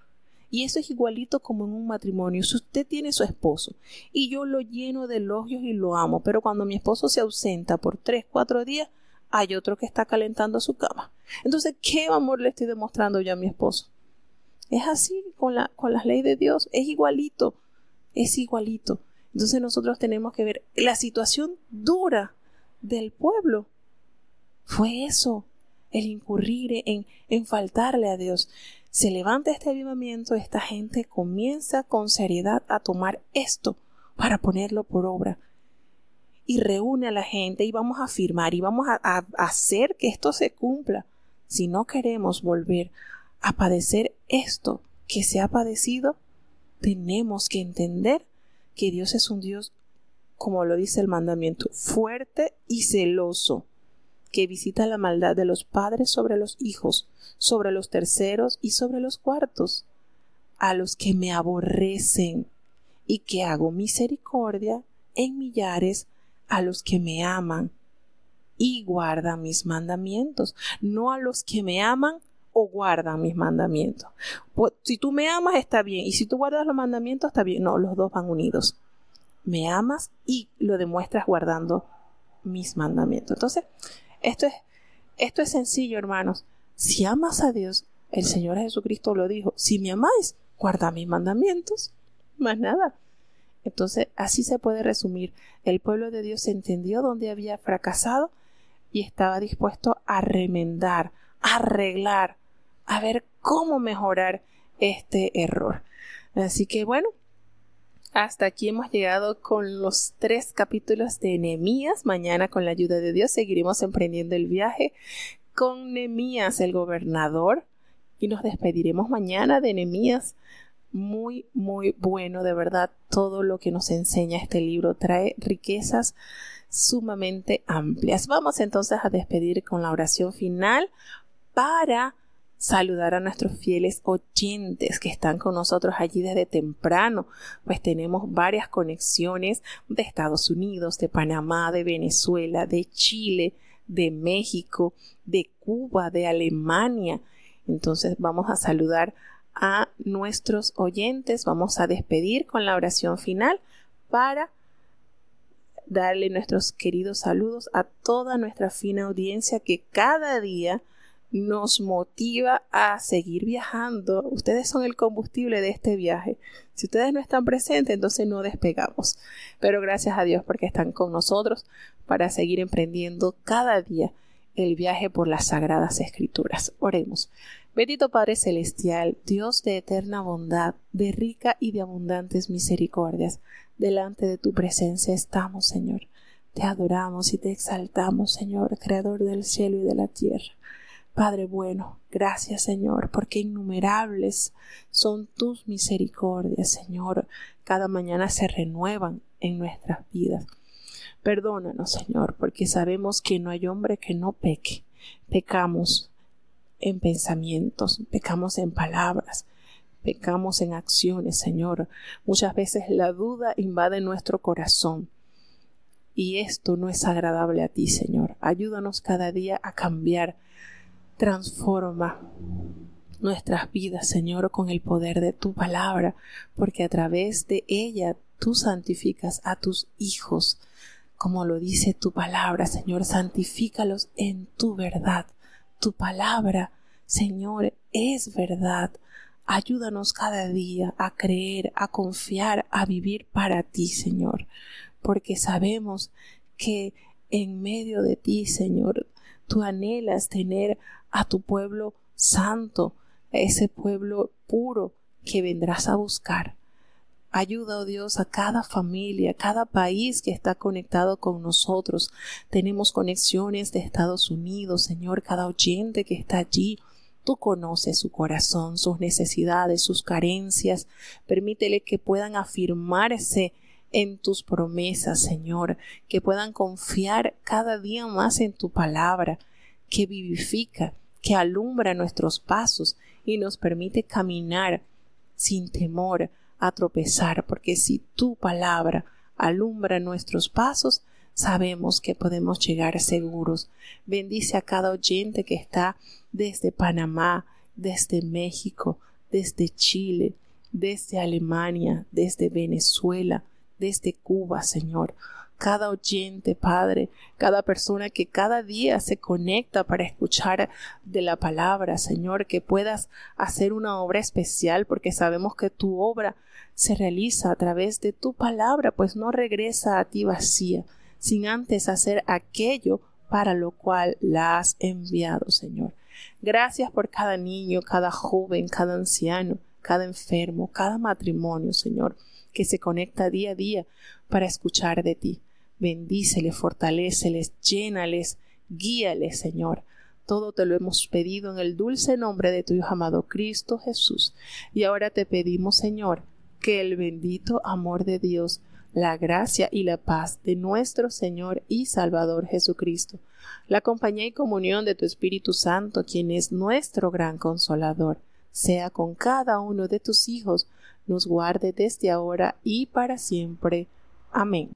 Y eso es igualito como en un matrimonio. Si usted tiene su esposo y yo lo lleno de elogios y lo amo, pero cuando mi esposo se ausenta por tres, cuatro días, hay otro que está calentando su cama. Entonces, ¿qué amor le estoy demostrando yo a mi esposo? Es así con, la, con las leyes de Dios, es igualito, es igualito. Entonces nosotros tenemos que ver la situación dura del pueblo. Fue eso, el incurrir en, en faltarle a Dios. Se levanta este avivamiento, esta gente comienza con seriedad a tomar esto para ponerlo por obra. Y reúne a la gente y vamos a afirmar y vamos a, a hacer que esto se cumpla. Si no queremos volver a padecer esto que se ha padecido, tenemos que entender que Dios es un Dios, como lo dice el mandamiento, fuerte y celoso, que visita la maldad de los padres sobre los hijos, sobre los terceros y sobre los cuartos, a los que me aborrecen, y que hago misericordia en millares a los que me aman y guardan mis mandamientos, no a los que me aman o guardan mis mandamientos. Pues, si tú me amas está bien y si tú guardas los mandamientos está bien. No, los dos van unidos. Me amas y lo demuestras guardando mis mandamientos. Entonces, esto es, esto es sencillo, hermanos. Si amas a Dios, el Señor Jesucristo lo dijo, si me amáis, guarda mis mandamientos. Más nada. Entonces, así se puede resumir. El pueblo de Dios entendió dónde había fracasado y estaba dispuesto a remendar, a arreglar, a ver cómo mejorar este error. Así que bueno, hasta aquí hemos llegado con los tres capítulos de Nehemías. Mañana, con la ayuda de Dios, seguiremos emprendiendo el viaje con Nehemías, el gobernador, y nos despediremos mañana de Nehemías. Muy, muy bueno, de verdad, todo lo que nos enseña este libro trae riquezas sumamente amplias. Vamos entonces a despedir con la oración final para saludar a nuestros fieles oyentes que están con nosotros allí desde temprano, pues tenemos varias conexiones de Estados Unidos, de Panamá, de Venezuela, de Chile, de México, de Cuba, de Alemania. Entonces vamos a saludar a nuestros oyentes, vamos a despedir con la oración final para darle nuestros queridos saludos a toda nuestra fina audiencia que cada día nos motiva a seguir viajando. Ustedes son el combustible de este viaje. Si ustedes no están presentes, entonces no despegamos. Pero gracias a Dios porque están con nosotros para seguir emprendiendo cada día el viaje por las sagradas escrituras. Oremos. Bendito Padre Celestial, Dios de eterna bondad, de rica y de abundantes misericordias, delante de tu presencia estamos, Señor. Te adoramos y te exaltamos, Señor, Creador del cielo y de la tierra. Padre bueno, gracias Señor, porque innumerables son tus misericordias, Señor. Cada mañana se renuevan en nuestras vidas. Perdónanos, Señor, porque sabemos que no hay hombre que no peque. Pecamos en pensamientos, pecamos en palabras, pecamos en acciones, Señor. Muchas veces la duda invade nuestro corazón. Y esto no es agradable a ti, Señor. Ayúdanos cada día a cambiar. Transforma nuestras vidas, Señor, con el poder de tu palabra, porque a través de ella tú santificas a tus hijos como lo dice tu palabra, Señor, santifícalos en tu verdad. Tu palabra, Señor, es verdad. Ayúdanos cada día a creer, a confiar, a vivir para ti, Señor, porque sabemos que en medio de ti, Señor, tú anhelas tener a tu pueblo santo, ese pueblo puro que vendrás a buscar. Ayuda, oh Dios, a cada familia, a cada país que está conectado con nosotros. Tenemos conexiones de Estados Unidos, Señor, cada oyente que está allí. Tú conoces su corazón, sus necesidades, sus carencias. Permítele que puedan afirmarse en tus promesas, Señor, que puedan confiar cada día más en tu palabra, que vivifica, que alumbra nuestros pasos y nos permite caminar sin temor, a tropezar, porque si tu palabra alumbra nuestros pasos, sabemos que podemos llegar seguros. Bendice a cada oyente que está desde Panamá, desde México, desde Chile, desde Alemania, desde Venezuela, desde Cuba, Señor cada oyente, Padre, cada persona que cada día se conecta para escuchar de la palabra, Señor, que puedas hacer una obra especial, porque sabemos que tu obra se realiza a través de tu palabra, pues no regresa a ti vacía, sin antes hacer aquello para lo cual la has enviado, Señor. Gracias por cada niño, cada joven, cada anciano, cada enfermo, cada matrimonio, Señor, que se conecta día a día para escuchar de ti. Bendíceles, fortaléceles, llénales, guíales, Señor. Todo te lo hemos pedido en el dulce nombre de tu Hijo amado Cristo Jesús. Y ahora te pedimos, Señor, que el bendito amor de Dios, la gracia y la paz de nuestro Señor y Salvador Jesucristo, la compañía y comunión de tu Espíritu Santo, quien es nuestro gran consolador, sea con cada uno de tus hijos, nos guarde desde ahora y para siempre. Amén.